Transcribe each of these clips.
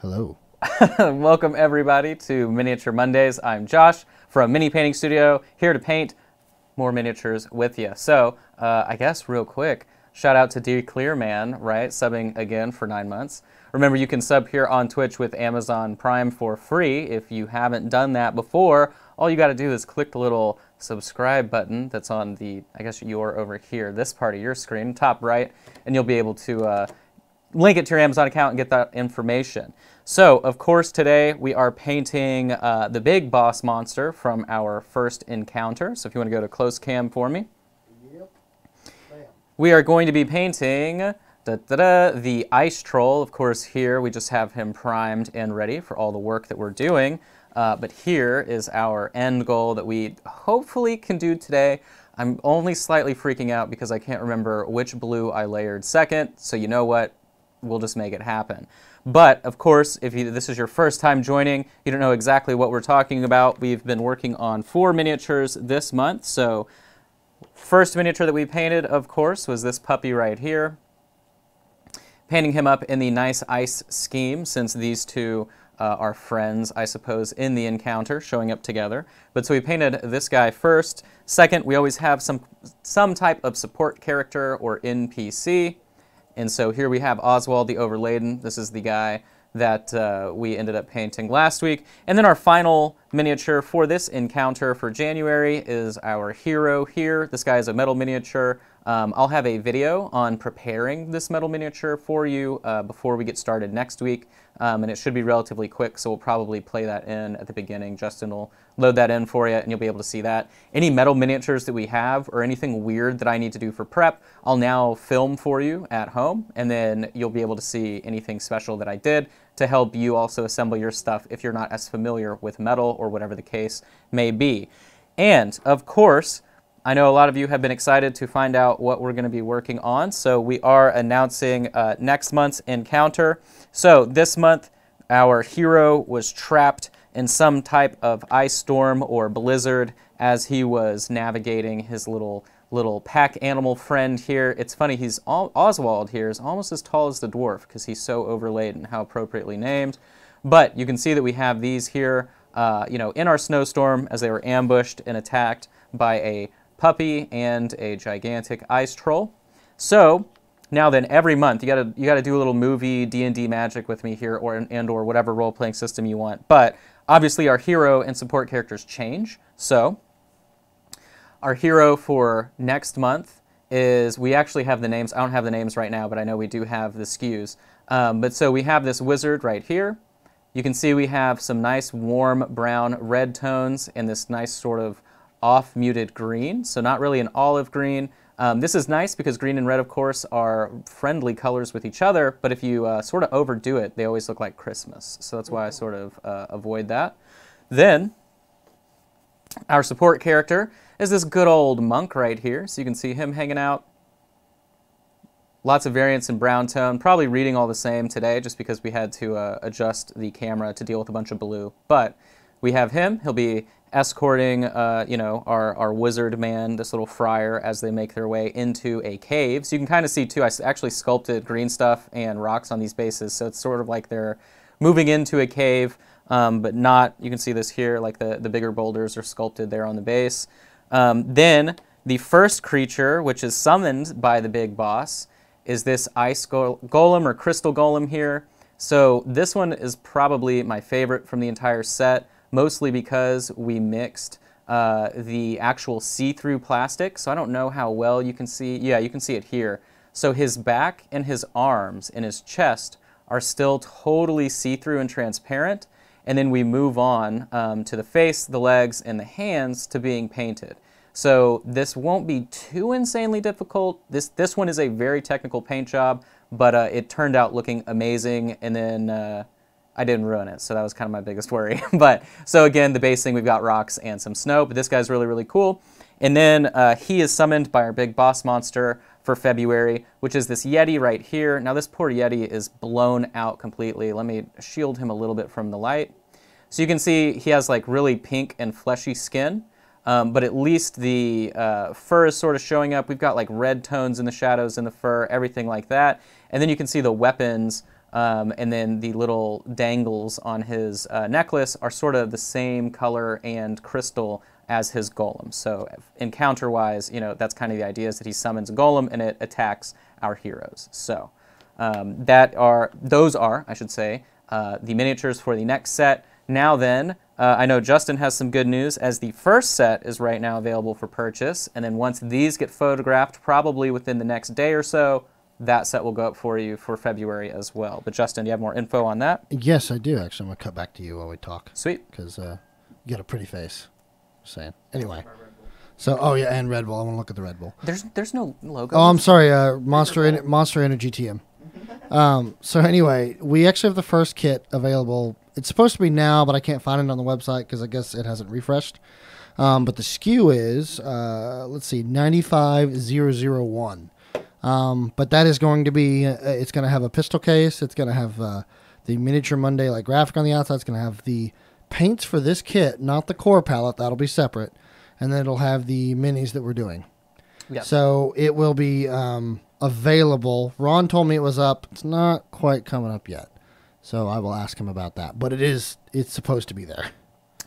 Hello. Welcome everybody to Miniature Mondays. I'm Josh from Mini Painting Studio, here to paint more miniatures with you. So, uh, I guess real quick, shout out to D Clearman, right? Subbing again for nine months. Remember, you can sub here on Twitch with Amazon Prime for free. If you haven't done that before, all you got to do is click the little subscribe button that's on the, I guess you're over here, this part of your screen, top right, and you'll be able to uh, link it to your Amazon account and get that information. So, of course, today we are painting uh, the big boss monster from our first encounter. So if you want to go to close cam for me. Yep. Bam. We are going to be painting da, da, da, the ice troll. Of course, here we just have him primed and ready for all the work that we're doing. Uh, but here is our end goal that we hopefully can do today. I'm only slightly freaking out because I can't remember which blue I layered second. So you know what? We'll just make it happen. But of course, if you, this is your first time joining, you don't know exactly what we're talking about. We've been working on four miniatures this month. So first miniature that we painted, of course, was this puppy right here. Painting him up in the nice ice scheme since these two uh, are friends, I suppose, in the encounter, showing up together. But so we painted this guy first. Second, we always have some, some type of support character or NPC. And so here we have Oswald the Overladen. This is the guy that uh, we ended up painting last week. And then our final miniature for this encounter for January is our hero here. This guy is a metal miniature. Um, I'll have a video on preparing this metal miniature for you uh, before we get started next week. Um, and it should be relatively quick, so we'll probably play that in at the beginning. Justin will load that in for you, and you'll be able to see that. Any metal miniatures that we have or anything weird that I need to do for prep, I'll now film for you at home, and then you'll be able to see anything special that I did to help you also assemble your stuff if you're not as familiar with metal or whatever the case may be. And, of course, I know a lot of you have been excited to find out what we're going to be working on, so we are announcing uh, next month's encounter. So this month, our hero was trapped in some type of ice storm or blizzard as he was navigating his little little pack animal friend here. It's funny, he's Oswald here is almost as tall as the dwarf because he's so overlaid and how appropriately named. But you can see that we have these here, uh, you know, in our snowstorm as they were ambushed and attacked by a puppy and a gigantic ice troll. So now then, every month you gotta you gotta do a little movie D and D magic with me here, or and or whatever role playing system you want. But obviously, our hero and support characters change. So our hero for next month is we actually have the names. I don't have the names right now, but I know we do have the SKUs. Um, but so we have this wizard right here. You can see we have some nice warm brown red tones and this nice sort of off muted green, so not really an olive green. Um, this is nice because green and red, of course, are friendly colors with each other, but if you uh, sort of overdo it, they always look like Christmas. So that's why I sort of uh, avoid that. Then, our support character is this good old monk right here. So you can see him hanging out. Lots of variants in brown tone, probably reading all the same today just because we had to uh, adjust the camera to deal with a bunch of blue. But we have him. He'll be escorting, uh, you know, our, our wizard man, this little friar, as they make their way into a cave. So you can kind of see, too, I actually sculpted green stuff and rocks on these bases, so it's sort of like they're moving into a cave, um, but not, you can see this here, like the, the bigger boulders are sculpted there on the base. Um, then the first creature, which is summoned by the big boss, is this ice go golem or crystal golem here. So this one is probably my favorite from the entire set mostly because we mixed uh, the actual see-through plastic. So I don't know how well you can see. Yeah, you can see it here. So his back and his arms and his chest are still totally see-through and transparent. And then we move on um, to the face, the legs, and the hands to being painted. So this won't be too insanely difficult. This, this one is a very technical paint job, but uh, it turned out looking amazing. And then uh, I didn't ruin it, so that was kind of my biggest worry. but so again, the base thing, we've got rocks and some snow, but this guy's really, really cool. And then uh, he is summoned by our big boss monster for February, which is this Yeti right here. Now this poor Yeti is blown out completely. Let me shield him a little bit from the light. So you can see he has like really pink and fleshy skin, um, but at least the uh, fur is sort of showing up. We've got like red tones in the shadows in the fur, everything like that. And then you can see the weapons Um, and then the little dangles on his uh, necklace are sort of the same color and crystal as his golem. So encounter-wise, you know, that's kind of the idea is that he summons a golem and it attacks our heroes. So um, that are those are, I should say, uh, the miniatures for the next set. Now then, uh, I know Justin has some good news as the first set is right now available for purchase. And then once these get photographed, probably within the next day or so, that set will go up for you for February as well. But Justin, do you have more info on that? Yes, I do. Actually, I'm gonna cut back to you while we talk. Sweet, because uh, you got a pretty face. Just saying. Anyway. So, oh yeah, and Red Bull. I want to look at the Red Bull. There's, there's no logo. Oh, I'm sorry. Uh, Monster, Monster Energy TM. Um, so anyway, we actually have the first kit available. It's supposed to be now, but I can't find it on the website because I guess it hasn't refreshed. Um, but the SKU is, uh, let's see, 95001. Um, but that is going to be. Uh, it's going to have a pistol case. It's going to have uh, the miniature Monday like graphic on the outside. It's going to have the paints for this kit, not the core palette. That'll be separate, and then it'll have the minis that we're doing. Yeah. So it will be um, available. Ron told me it was up. It's not quite coming up yet. So I will ask him about that. But it is. It's supposed to be there.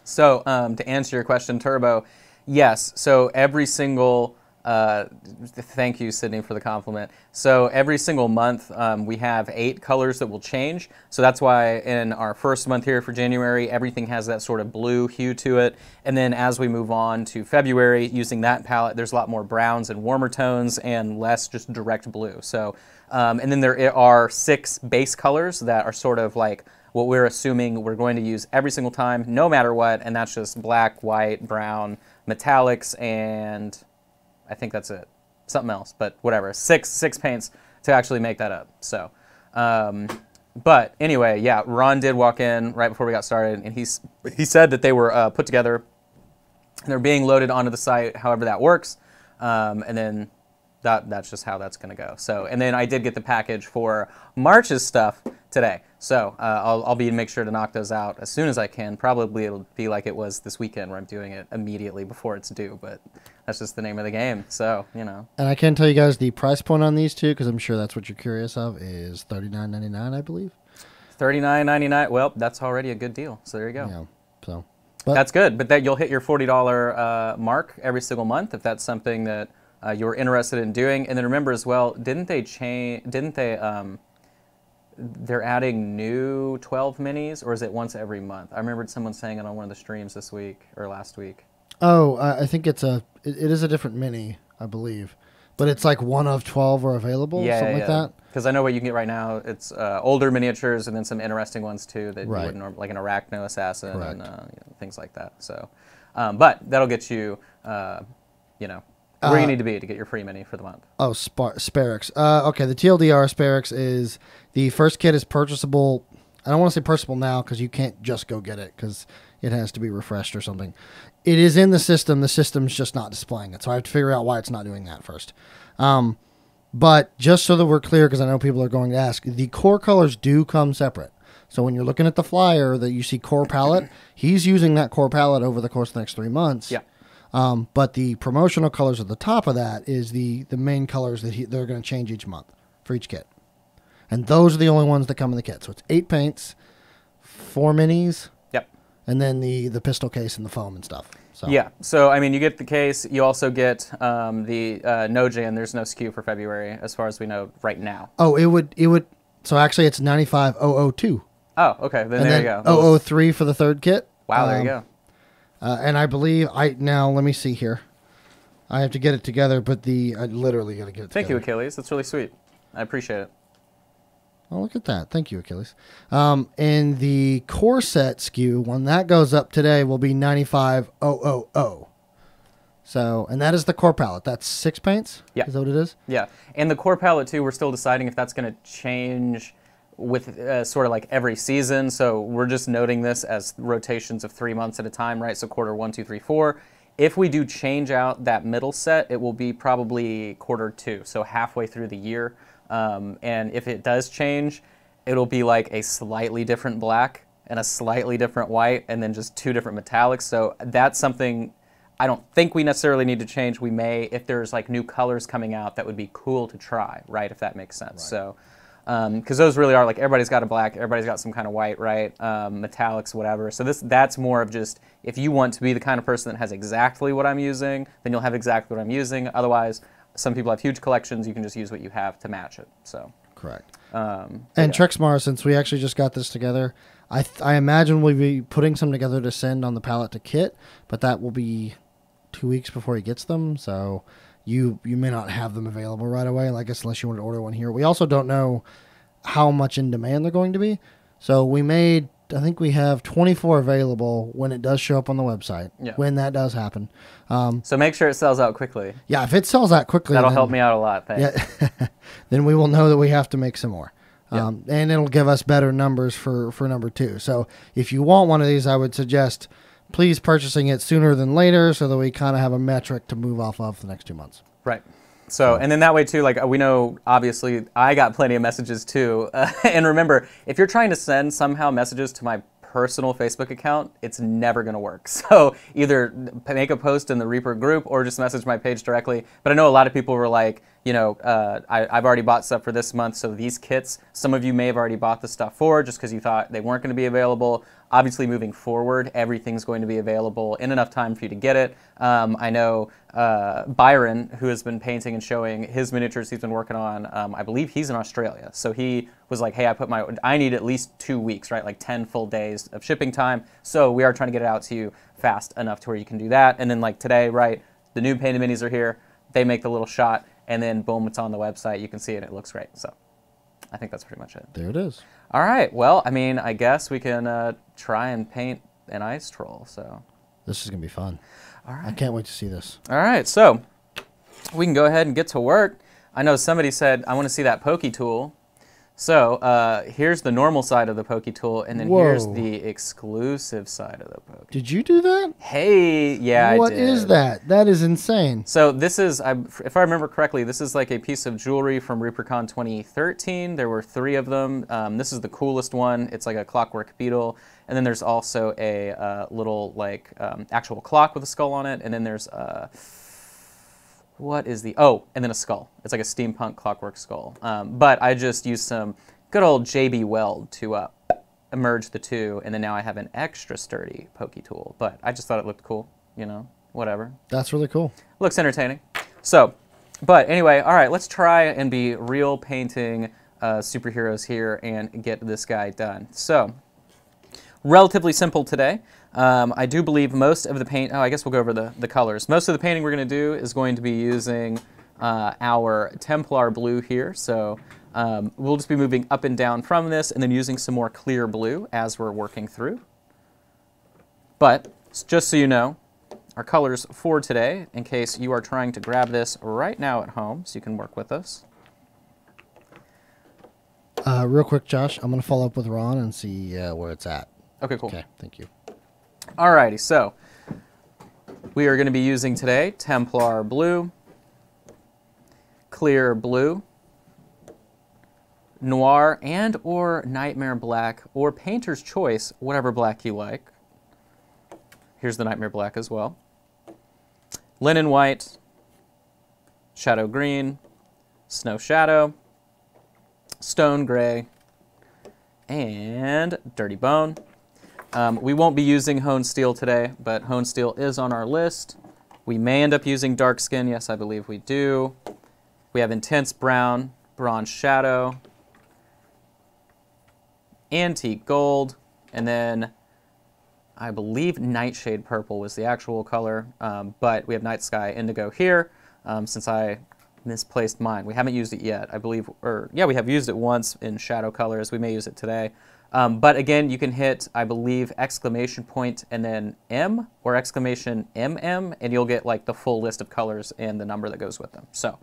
So um, to answer your question, Turbo, yes. So every single uh, thank you, Sydney, for the compliment. So every single month um, we have eight colors that will change. So that's why in our first month here for January, everything has that sort of blue hue to it. And then as we move on to February, using that palette, there's a lot more browns and warmer tones and less just direct blue. So, um, and then there are six base colors that are sort of like what we're assuming we're going to use every single time, no matter what, and that's just black, white, brown, metallics, and I think that's it. Something else, but whatever. Six six paints to actually make that up. So, um, but anyway, yeah, Ron did walk in right before we got started, and he's he said that they were uh, put together. And they're being loaded onto the site, however that works, um, and then that that's just how that's going to go. So, and then I did get the package for March's stuff today. So uh, I'll, I'll be make sure to knock those out as soon as I can. Probably it'll be like it was this weekend where I'm doing it immediately before it's due, but that's just the name of the game. So you know. And I can tell you guys the price point on these two because I'm sure that's what you're curious of is thirty nine ninety nine, I believe. Thirty nine ninety nine. Well, that's already a good deal. So there you go. Yeah. So. But, that's good, but that you'll hit your forty dollar uh, mark every single month if that's something that uh, you're interested in doing. And then remember as well, didn't they change? Didn't they? Um, they're adding new 12 minis, or is it once every month? I remembered someone saying it on one of the streams this week or last week. Oh, I I think it's a. It, it is a different mini, I believe, but it's like one of twelve are available, Yeah, something yeah, like yeah. that. Because I know what you can get right now. It's uh, older miniatures and then some interesting ones too that Right. you wouldn't norm- like an arachno assassin Correct. and uh, you know, things like that. So, um, but that'll get you, uh, you know, where you Uh, need to be to get your free mini for the month. Oh, Spar- Sparix. Uh, okay, the TLDR Sparix is the first kit is purchasable. I don't want to say purchasable now because you can't just go get it because it has to be refreshed or something. It is in the system. The system's just not displaying it, so I have to figure out why it's not doing that first. Um, but just so that we're clear, because I know people are going to ask, the core colors do come separate. So when you're looking at the flyer that you see core palette, he's using that core palette over the course of the next three months. Yeah. Um, but the promotional colors at the top of that is the the main colors that he, they're going to change each month for each kit, and those are the only ones that come in the kit. So it's eight paints, four minis. And then the the pistol case and the foam and stuff. So Yeah. So I mean, you get the case. You also get um, the uh, no and There's no SKU for February, as far as we know right now. Oh, it would it would. So actually, it's ninety five oh okay. Then and there then you go. oh oh three for the third kit. Wow, there Um, you go. Uh, and I believe I now let me see here. I have to get it together, but the I literally got to get it. Thank you. Achilles. That's really sweet. I appreciate it. Oh, look at that. Thank you, Achilles. Um, and the core set SKU, when that goes up today, will be 95000. So, and that is the core palette. That's six paints? Yeah. Is that what it is? Yeah, and the core palette too. We're still deciding if that's going to change with uh, sort of like every season. So we're just noting this as rotations of three months at a time, right? So quarter one, two, three, four. If we do change out that middle set, it will be probably quarter two, so halfway through the year. Um, and if it does change, it'll be like a slightly different black and a slightly different white, and then just two different metallics. So that's something I don't think we necessarily need to change. We may, if there's like new colors coming out, that would be cool to try, right? If that makes sense. So, because those really are like everybody's got a black, everybody's got some kind of white, right? Um, metallics, whatever. So this that's more of just if you want to be the kind of person that has exactly what I'm using, then you'll have exactly what I'm using. Otherwise, some people have huge collections. You can just use what you have to match it. So. Correct. Um, And Trexmar, since we actually just got this together, I th- I imagine we'll be putting some together to send on the pallet to Kit, but that will be two weeks before he gets them. So you you may not have them available right away. Like I guess unless you want to order one here. We also don't know how much in demand they're going to be. So we made I think we have 24 available when it does show up on the website. Yeah. When that does happen. Um, so make sure it sells out quickly. yeah, if it sells out quickly, That'll then- help me out a lot. Thanks. yeah, then we will know that we have to make some more. Yeah. Um, and it'll give us better numbers for, for number two. So if you want one of these, I would suggest please purchasing it sooner than later so that we kind of have a metric to move off of the next two months. Right. So, and then that way too, like we know, obviously, I got plenty of messages too. Uh, and remember, if you're trying to send somehow messages to my personal Facebook account, it's never going to work. So either make a post in the Reaper group or just message my page directly. But I know a lot of people were like, you know, uh, I, I've already bought stuff for this month, so these kits, some of you may have already bought the stuff for just because you thought they weren't going to be available. Obviously, moving forward, everything's going to be available in enough time for you to get it. Um, I know uh, Byron, who has been painting and showing his miniatures he's been working on, um, I believe he's in Australia. So he was like, hey, I put my, I need at least two weeks, right? Like 10 full days of shipping time. So we are trying to get it out to you fast enough to where you can do that. And then like today, right, the new painted minis are here. They make the little shot, and then boom, it's on the website. You can see it, it looks great. So I think that's pretty much it. There it is. All right. Well, I mean, I guess we can uh, try and paint an ice troll. So, This is going to be fun. all I can't wait to see this. All right. So we can go ahead and get to work. I know somebody said I want to see that pokey tool. So uh, here's the normal side of the pokey tool, and then here's the exclusive side of the pokey. Did you do that? Hey, yeah, What is that? That is insane. So this is, I, if I remember correctly, this is like a piece of jewelry from ReaperCon 2013. There were three of them. Um, this is the coolest one. It's like a clockwork beetle, and then there's also a uh, little like um, actual clock with a skull on it, and then there's uh, what is the oh, and then a skull. It's like a steampunk clockwork skull. Um, but I just used some good old JB Weld to uh, merge the two, and then now I have an extra sturdy pokey tool. But I just thought it looked cool, you know, whatever That's really cool. looks entertaining. So, but anyway, all right, let's try and be real painting uh, superheroes here and get this guy done. So, relatively simple today. Um, I do believe most of the paint, oh, I guess we'll go over the, the colors. Most of the painting we're going to do is going to be using uh, our Templar blue here. So um, we'll just be moving up and down from this and then using some more clear blue as we're working through. But just so you know, our colors for today, in case you are trying to grab this right now at home, so you can work with us. Uh, real quick, Josh, I'm going to follow up with Ron and see uh, where it's at. Okay, cool. Okay, thank you. Alrighty, so we are going to be using today Templar Blue, Clear Blue, Noir and or Nightmare Black, or Painter's Choice, whatever black you like. Here's the Nightmare Black as well. Linen White, Shadow Green, Snow Shadow, Stone Gray, and Dirty Bone. Um, we won't be using Hone Steel today, but Hone Steel is on our list. We may end up using Dark Skin. Yes, I believe we do. We have Intense Brown, Bronze Shadow, Antique Gold, and then I believe Nightshade Purple was the actual color, um, but we have Night Sky Indigo here um, since I misplaced mine. We haven't used it yet, I believe, or yeah, we have used it once in Shadow Colors. We may use it today. Um, but again, you can hit, I believe, exclamation point and then M or exclamation MM, and you'll get like the full list of colors and the number that goes with them. So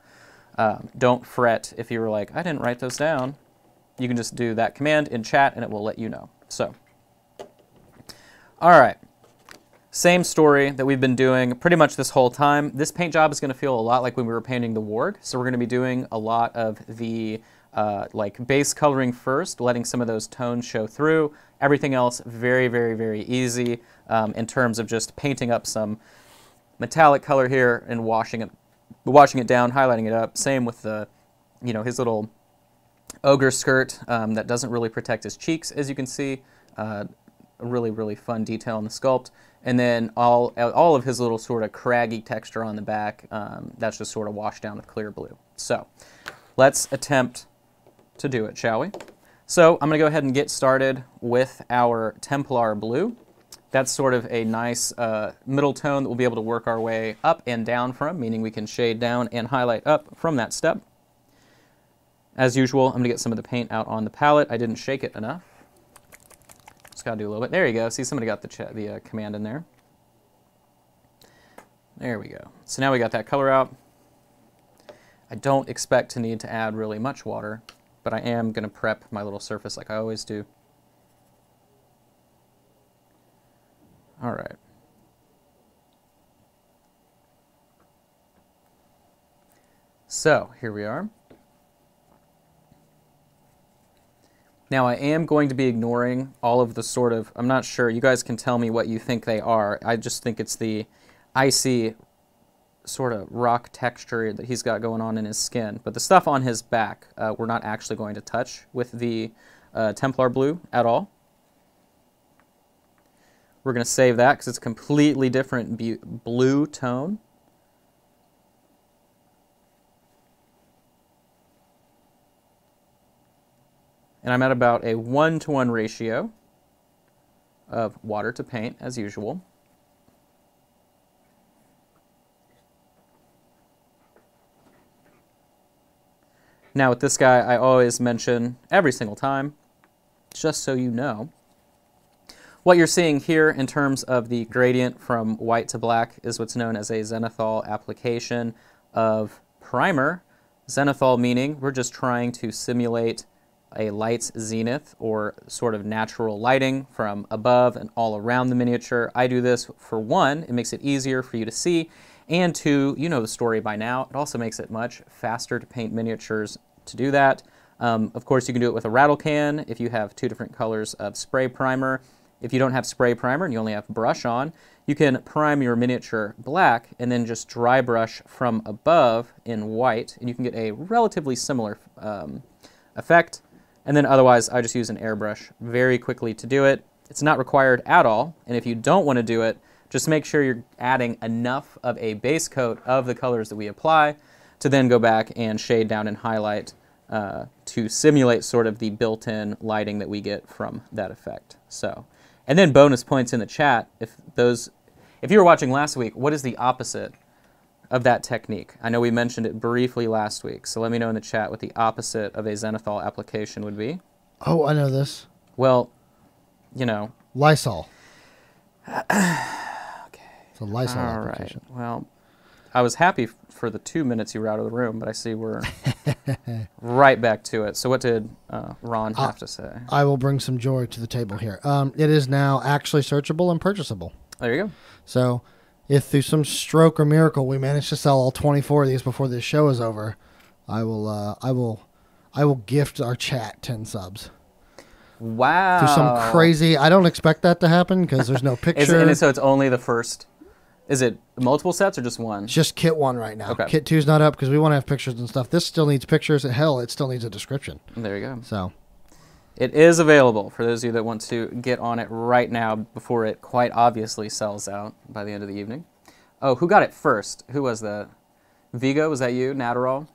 um, don't fret if you were like, I didn't write those down. You can just do that command in chat and it will let you know. So, all right. Same story that we've been doing pretty much this whole time. This paint job is going to feel a lot like when we were painting the Warg. So we're going to be doing a lot of the uh, like base coloring first, letting some of those tones show through. Everything else very, very, very easy um, in terms of just painting up some metallic color here and washing it, washing it down, highlighting it up. Same with the, you know, his little ogre skirt um, that doesn't really protect his cheeks, as you can see. Uh, a really, really fun detail in the sculpt. And then all, all of his little sort of craggy texture on the back, um, that's just sort of washed down with clear blue. So let's attempt to do it, shall we? So I'm going to go ahead and get started with our Templar blue. That's sort of a nice uh, middle tone that we'll be able to work our way up and down from, meaning we can shade down and highlight up from that step. As usual, I'm going to get some of the paint out on the palette. I didn't shake it enough. Just got to do a little bit. There you go. See, somebody got the, the uh, command in there. There we go. So now we got that color out. I don't expect to need to add really much water, but I am going to prep my little surface like I always do. All right. So here we are. Now I am going to be ignoring all of the sort of, I'm not sure, you guys can tell me what you think they are. I just think it's the icy sort of rock texture that he's got going on in his skin. But the stuff on his back, uh, we're not actually going to touch with the uh, Templar blue at all. We're going to save that because it's a completely different blue tone. And I'm at about a one-to-one -one ratio of water to paint, as usual. Now with this guy, I always mention every single time, just so you know, what you're seeing here in terms of the gradient from white to black is what's known as a zenithal application of primer. Zenithal meaning we're just trying to simulate a light's zenith or sort of natural lighting from above and all around the miniature. I do this for one, it makes it easier for you to see, and two, you know the story by now, it also makes it much faster to paint miniatures to do that. Um, of course, you can do it with a rattle can if you have two different colors of spray primer. If you don't have spray primer and you only have brush on, you can prime your miniature black and then just dry brush from above in white, and you can get a relatively similar um, effect. And then otherwise, I just use an airbrush very quickly to do it. It's not required at all, and if you don't want to do it, just make sure you're adding enough of a base coat of the colors that we apply to then go back and shade down and highlight uh, to simulate sort of the built-in lighting that we get from that effect. So. And then bonus points in the chat if those if you were watching last week, what is the opposite of that technique? I know we mentioned it briefly last week, so let me know in the chat what the opposite of a zenithal application would be. Oh, I know this. Well, you know. Lysol. It's a Lysol All application. Right. Well, I was happy for the two minutes you were out of the room, but I see we're right back to it. So, what did uh, Ron have to say? I will bring some joy to the table here. Um, it is now actually searchable and purchasable. There you go. So, if through some stroke or miracle we manage to sell all 24 of these before this show is over, I will, uh, I will, I will gift our chat 10 subs. Wow. Through some crazy, I don't expect that to happen because there's no picture. and so it's only the first is it multiple sets or just one? It's just kit one right now. Okay. Kit two's not up because we want to have pictures and stuff. This still needs pictures. Hell, it still needs a description. There you go. So, it is available for those of you that want to get on it right now before it quite obviously sells out by the end of the evening. Oh, who got it first? Who was that? Vigo, was that you? Nadarol?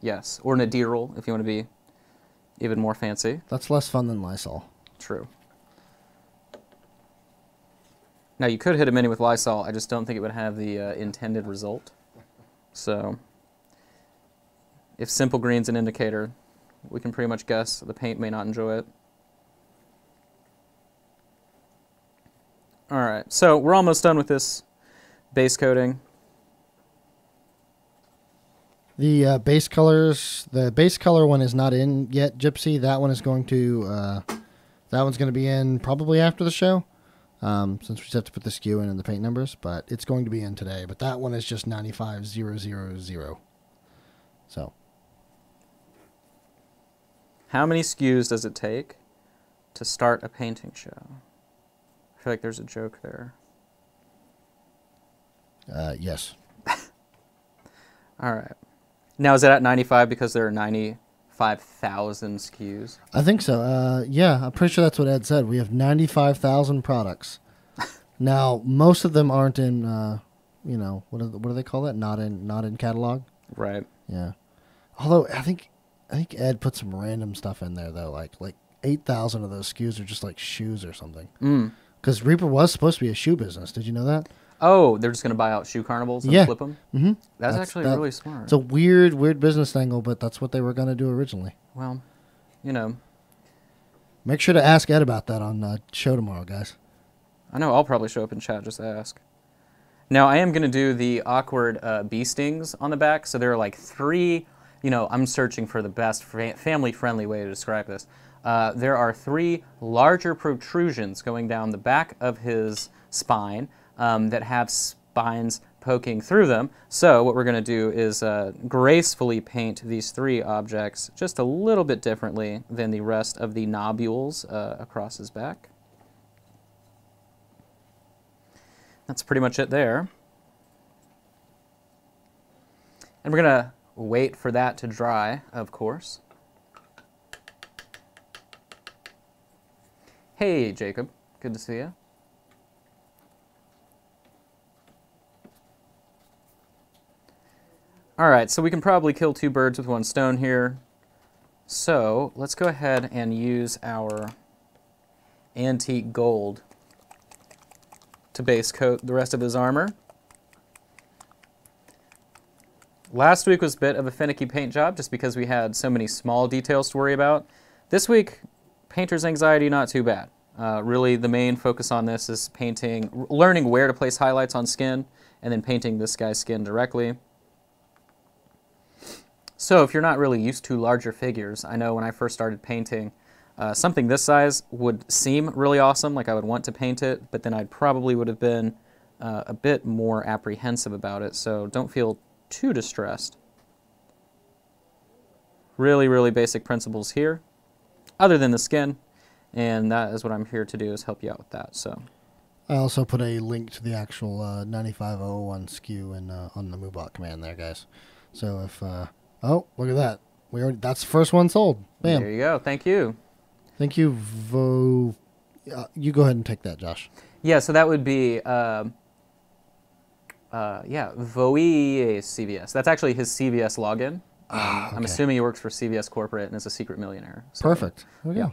Yes. Or Nadirul, if you want to be even more fancy. That's less fun than Lysol. True. Now you could hit a mini with Lysol, I just don't think it would have the uh, intended result. So if simple green's an indicator, we can pretty much guess the paint may not enjoy it. All right, so we're almost done with this base coating. The uh, base colors, the base color one is not in yet, Gypsy. That one is going to, uh, that one's going to be in probably after the show um, since we just have to put the SKU in and the paint numbers, but it's going to be in today. But that one is just 95000. So. How many SKUs does it take to start a painting show? I feel like there's a joke there. Uh, yes. All right. Now, is it at 95 because there are 95 95,000 SKUs. I think so. Uh, yeah, I'm pretty sure that's what Ed said. We have 95,000 products. now, most of them aren't in, uh, you know, what do, what do they call that? Not in, not in catalog. Right. Yeah. Although I think, I think Ed put some random stuff in there though. Like like 8,000 of those SKUs are just like shoes or something. Mm. Because Reaper was supposed to be a shoe business. Did you know that? Oh, they're just going to buy out shoe carnivals and Yeah. flip them? Mm-hmm. That's, actually that- really smart. It's a weird, weird business angle, but that's what they were going to do originally. well, you know, Make sure to ask Ed about that on uh, show tomorrow, guys. I know I'll probably show up in chat just to ask. Now I am gonna do the awkward uh, bee stings on the back. So there are like three. You know, I'm searching for the best fa- family-friendly way to describe this. Uh, there are three larger protrusions going down the back of his spine um, that have spines poking through them. So what we're gonna do is uh, gracefully paint these three objects just a little bit differently than the rest of the nobules uh, across his back. That's pretty much it there. And we're going to wait for that to dry, of course. Hey, Jacob. Good to see you. All right, so we can probably kill two birds with one stone here. So let's go ahead and use our antique gold to base coat the rest of his armor. Last week was a bit of a finicky paint job just because we had so many small details to worry about. This week, painter's anxiety not too bad. Uh, really, the main focus on this is painting, learning where to place highlights on skin, and then painting this guy's skin directly. So if you're not really used to larger figures, I know when I first started painting, uh, something this size would seem really awesome, like I would want to paint it, but then I probably would have been uh, a bit more apprehensive about it, so don't feel too distressed. Really, really basic principles here, other than the skin, and that is what I'm here to do, is help you out with that, so. I also put a link to the actual uh, 9501 SKU in, uh, on the Moobot command there, guys. So if, uh, oh, look at that. We already, that's the first one sold. Bam. There you go, thank you. Thank you, Vo. Uh, you go ahead and take that, Josh. Yeah, so that would be, um uh, yeah, Voe CVS. That's actually his CVS login. Um, I'm assuming he works for CVS Corporate and is a secret millionaire. So Perfect. There we go.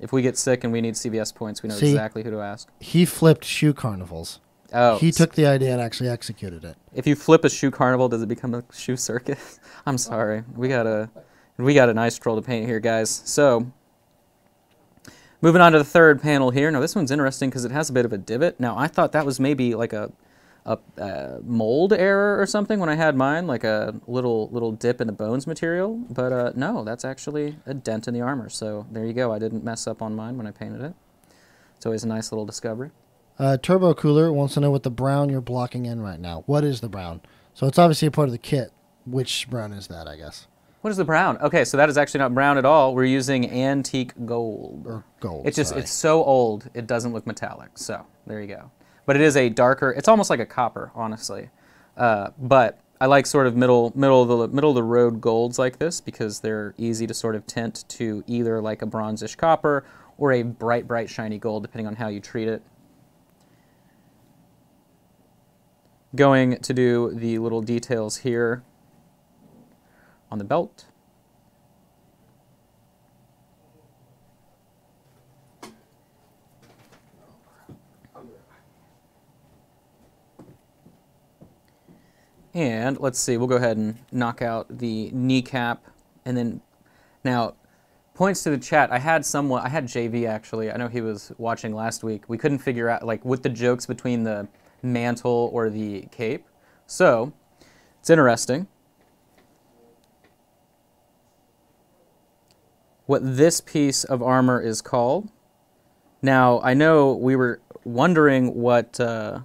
If we get sick and we need CVS points, we know See? exactly who to ask. He flipped shoe carnivals. Oh, he took the idea and actually executed it. If you flip a shoe carnival, does it become a shoe circus? I'm sorry. We got a we got a nice troll to paint here, guys. So moving on to the third panel here. Now this one's interesting because it has a bit of a divot. Now I thought that was maybe like a a, uh mold error or something when I had mine, like a little little dip in the bones material. But uh, no, that's actually a dent in the armor. So there you go. I didn't mess up on mine when I painted it. It's always a nice little discovery. Uh, Turbo Cooler wants to know what the brown you're blocking in right now. What is the brown? So it's obviously a part of the kit. Which brown is that, I guess? What is the brown? Okay, so that is actually not brown at all. We're using antique gold. Or gold? It's just sorry. it's so old it doesn't look metallic. So there you go. But it is a darker. It's almost like a copper, honestly. Uh, but I like sort of middle middle of the middle of the road golds like this because they're easy to sort of tint to either like a bronzish copper or a bright bright shiny gold depending on how you treat it. Going to do the little details here on the belt. And let's see, we'll go ahead and knock out the kneecap. And then now, points to the chat. I had someone, I had JV actually. I know he was watching last week. We couldn't figure out, like, with the jokes between the mantle or the cape. So, it's interesting. What this piece of armor is called. Now, I know we were wondering what. Uh,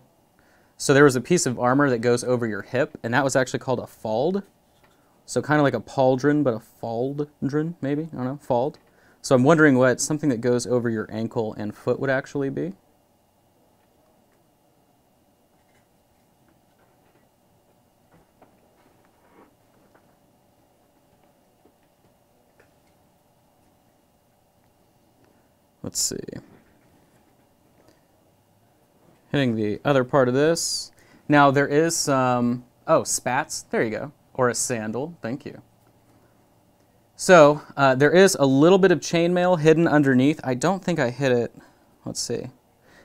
so there was a piece of armor that goes over your hip, and that was actually called a fald. So kind of like a pauldron, but a faldron, maybe? I don't know, fald. So I'm wondering what something that goes over your ankle and foot would actually be. Let's see. Hitting the other part of this. Now there is some, oh, spats. There you go. Or a sandal. Thank you. So uh, there is a little bit of chainmail hidden underneath. I don't think I hit it. Let's see.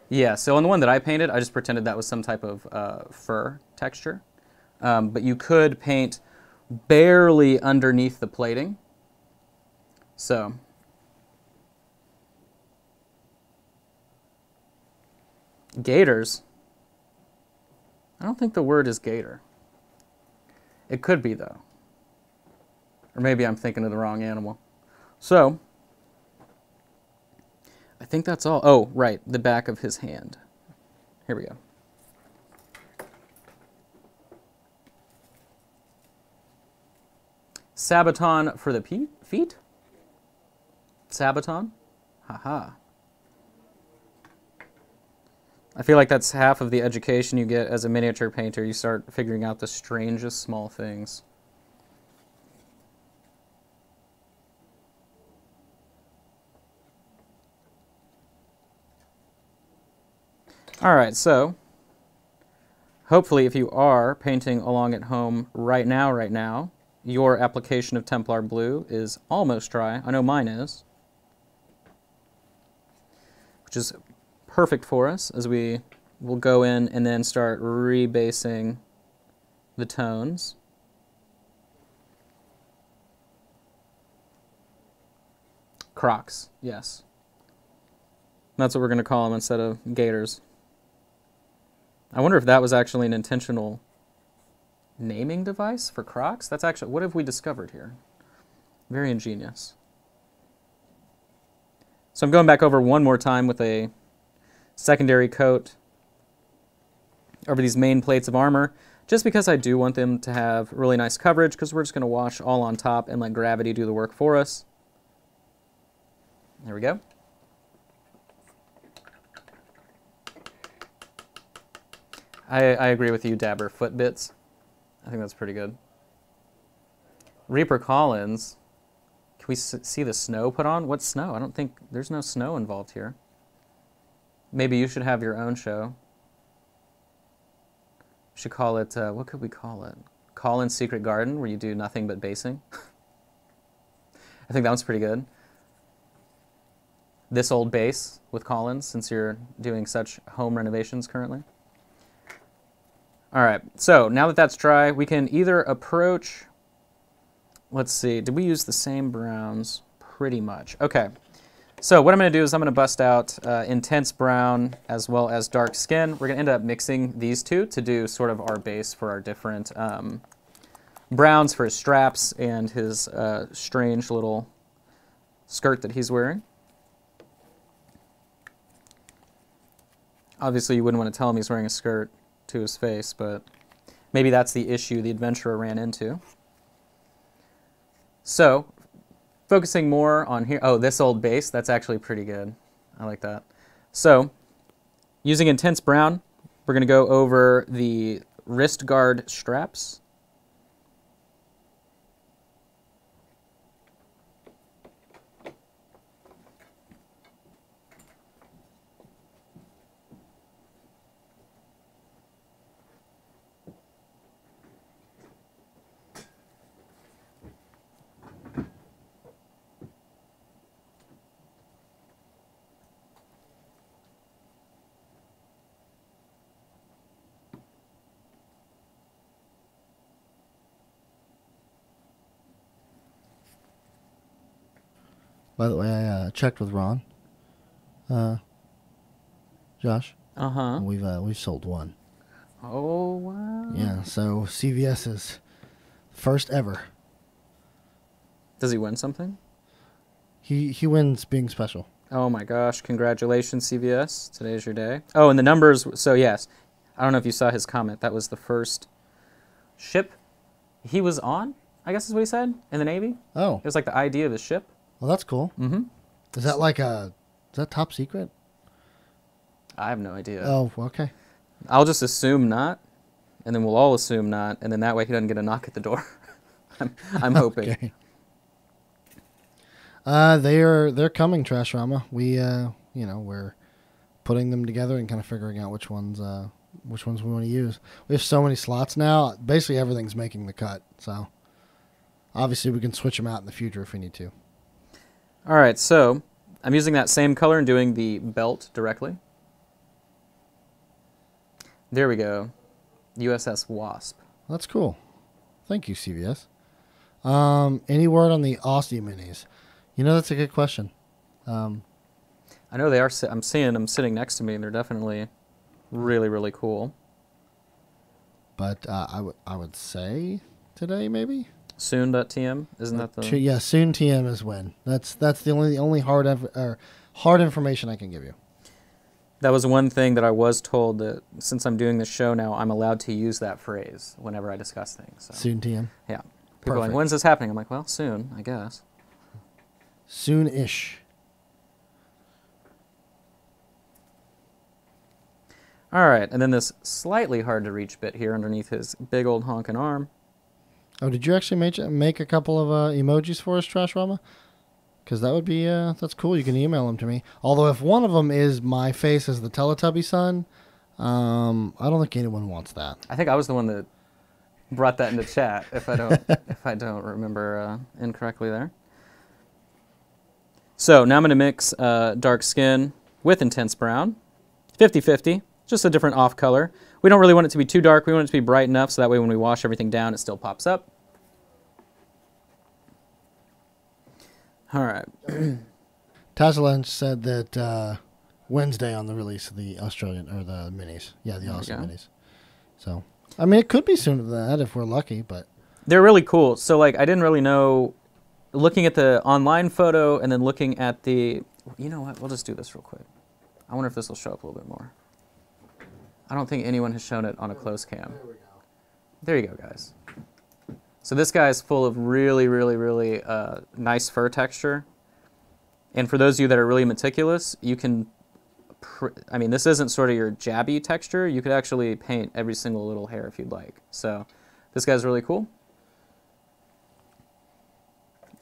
Yeah, so on the one that I painted, I just pretended that was some type of uh, fur texture. Um, but you could paint barely underneath the plating. So gators. I don't think the word is gator. It could be though. Or maybe I'm thinking of the wrong animal. So, I think that's all. Oh, right, the back of his hand. Here we go. Sabaton for the feet? Sabaton? Haha. I feel like that's half of the education you get as a miniature painter. You start figuring out the strangest small things. All right, so hopefully if you are painting along at home right now, right now, your application of Templar Blue is almost dry. I know mine is. Which is perfect for us as we will go in and then start rebasing the tones. Crocs, yes. That's what we're going to call them instead of gators. I wonder if that was actually an intentional naming device for Crocs. That's actually, what have we discovered here? Very ingenious. So I'm going back over one more time with a secondary coat over these main plates of armor, just because I do want them to have really nice coverage, because we're just going to wash all on top and let gravity do the work for us. There we go. I, I agree with you, Dabber. Foot bits. I think that's pretty good. Reaper Collins. Can we see the snow put on? What snow? I don't think there's no snow involved here. Maybe you should have your own show. Should call it, uh, what could we call it? Colin's Secret Garden, where you do nothing but basing. I think that one's pretty good. This old base with Collins, since you're doing such home renovations currently. All right, so now that that's dry, we can either approach, let's see, did we use the same browns? Pretty much. Okay, so what I'm going to do is I'm going to bust out uh, intense brown as well as dark skin. We're going to end up mixing these two to do sort of our base for our different um, browns for his straps and his uh, strange little skirt that he's wearing. Obviously, you wouldn't want to tell him he's wearing a skirt to his face, but maybe that's the issue the adventurer ran into. So, focusing more on here, oh, this old base, that's actually pretty good. I like that. So, using intense brown, we're going to go over the wrist guard straps. By the way, I uh, checked with Ron. Uh, Josh. Uh huh. We've uh, we've sold one. Oh wow. Yeah. So CVS is first ever. Does he win something? He he wins being special. Oh my gosh! Congratulations, CVS. Today's your day. Oh, and the numbers. So yes, I don't know if you saw his comment. That was the first ship he was on. I guess is what he said in the Navy. Oh, It was like the idea of the ship. Well, that's cool. Mm-hmm. Is that like a is that top secret? I have no idea. Oh, okay. I'll just assume not, and then we'll all assume not, and then that way he doesn't get a knock at the door. I'm, I'm hoping. Okay. Uh, they are they're coming, Trashrama. We uh, you know, we're putting them together and kind of figuring out which ones uh which ones we want to use. We have so many slots now. Basically, everything's making the cut. So obviously, we can switch them out in the future if we need to. All right, so I'm using that same color and doing the belt directly. There we go. USS Wasp. That's cool. Thank you, CVS. Um, any word on the Aussie minis? You know, that's a good question. Um, I know they are. I'm seeing them sitting next to me, and they're definitely really, really cool. but uh, I would I would say today maybe. Soon.tm, isn't uh, that the? Yeah, soon TM is when. That's that's the only the only hard ev- or hard information I can give you. That was one thing that I was told that since I'm doing this show now, I'm allowed to use that phrase whenever I discuss things. So, Soon TM. yeah. People are like, when's this happening? I'm like, well, soon, I guess. Soon ish. All right, and then this slightly hard to reach bit here underneath his big old honking arm. Oh, did you actually make make a couple of uh, emojis for us, Trash Rama? Because that would be uh, that's cool. You can email them to me. Although if one of them is my face as the Teletubby son, um, I don't think anyone wants that. I think I was the one that brought that into chat. If I don't, if I don't remember uh, incorrectly there. So now I'm going to mix uh, dark skin with intense brown, 50-50, just a different off color. We don't really want it to be too dark. We want it to be bright enough so that way when we wash everything down, it still pops up. All right. Tassalanch said that uh, Wednesday on the release of the Australian or the minis. Yeah, the There we awesome go. minis. So, I mean, it could be sooner than that if we're lucky, but They're really cool. So like I didn't really know looking at the online photo and then looking at the you know what, we'll just do this real quick. I wonder if this will show up a little bit more. I don't think anyone has shown it on a close cam. There you go, guys. So this guy is full of really, really, really uh, nice fur texture. And for those of you that are really meticulous, you can, I mean, this isn't sort of your jabby texture. You could actually paint every single little hair if you'd like. So this guy's really cool.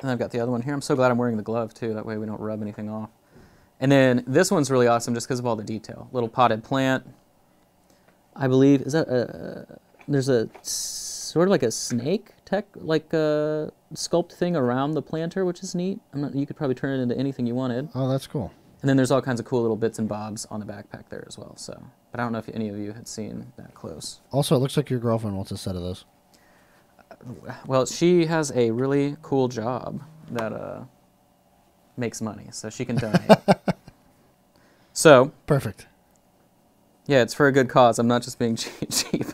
And I've got the other one here. I'm so glad I'm wearing the glove too. That way we don't rub anything off. And then this one's really awesome just because of all the detail. Little potted plant. I believe is that a there's a sort of like a snake tech like a sculpt thing around the planter, which is neat. I'm not, you could probably turn it into anything you wanted. oh, that's cool. And then there's all kinds of cool little bits and bobs on the backpack there as well. So, but I don't know if any of you had seen that close. Also, it looks like your girlfriend wants a set of those. Well, she has a really cool job that uh, makes money, so she can donate. so, Perfect. yeah, it's for a good cause. I'm not just being cheap.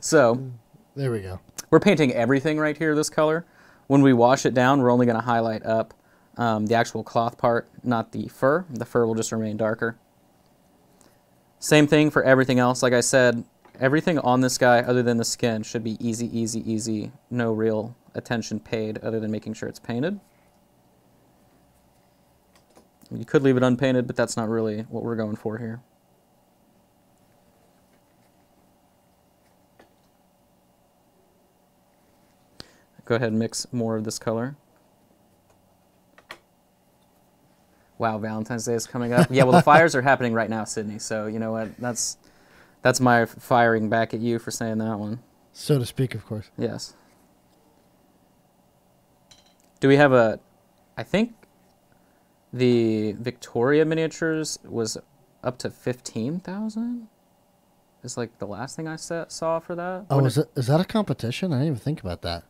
so, There we go. We're painting everything right here this color. When we wash it down, we're only going to highlight up um, the actual cloth part, not the fur. The fur will just remain darker. Same thing for everything else. Like I said, everything on this guy other than the skin should be easy, easy, easy. No real attention paid other than making sure it's painted. You could leave it unpainted, but that's not really what we're going for here. Go ahead and mix more of this color. Wow, Valentine's Day is coming up. Yeah, well, the fires are happening right now, Sydney. So you know what? That's that's my firing back at you for saying that one. So to speak, of course. Yes. Do we have a? I think the Victoria miniatures was up to fifteen thousand. Is like the last thing I sa- saw for that. Oh, What is, it, is that a competition? I didn't even think about that.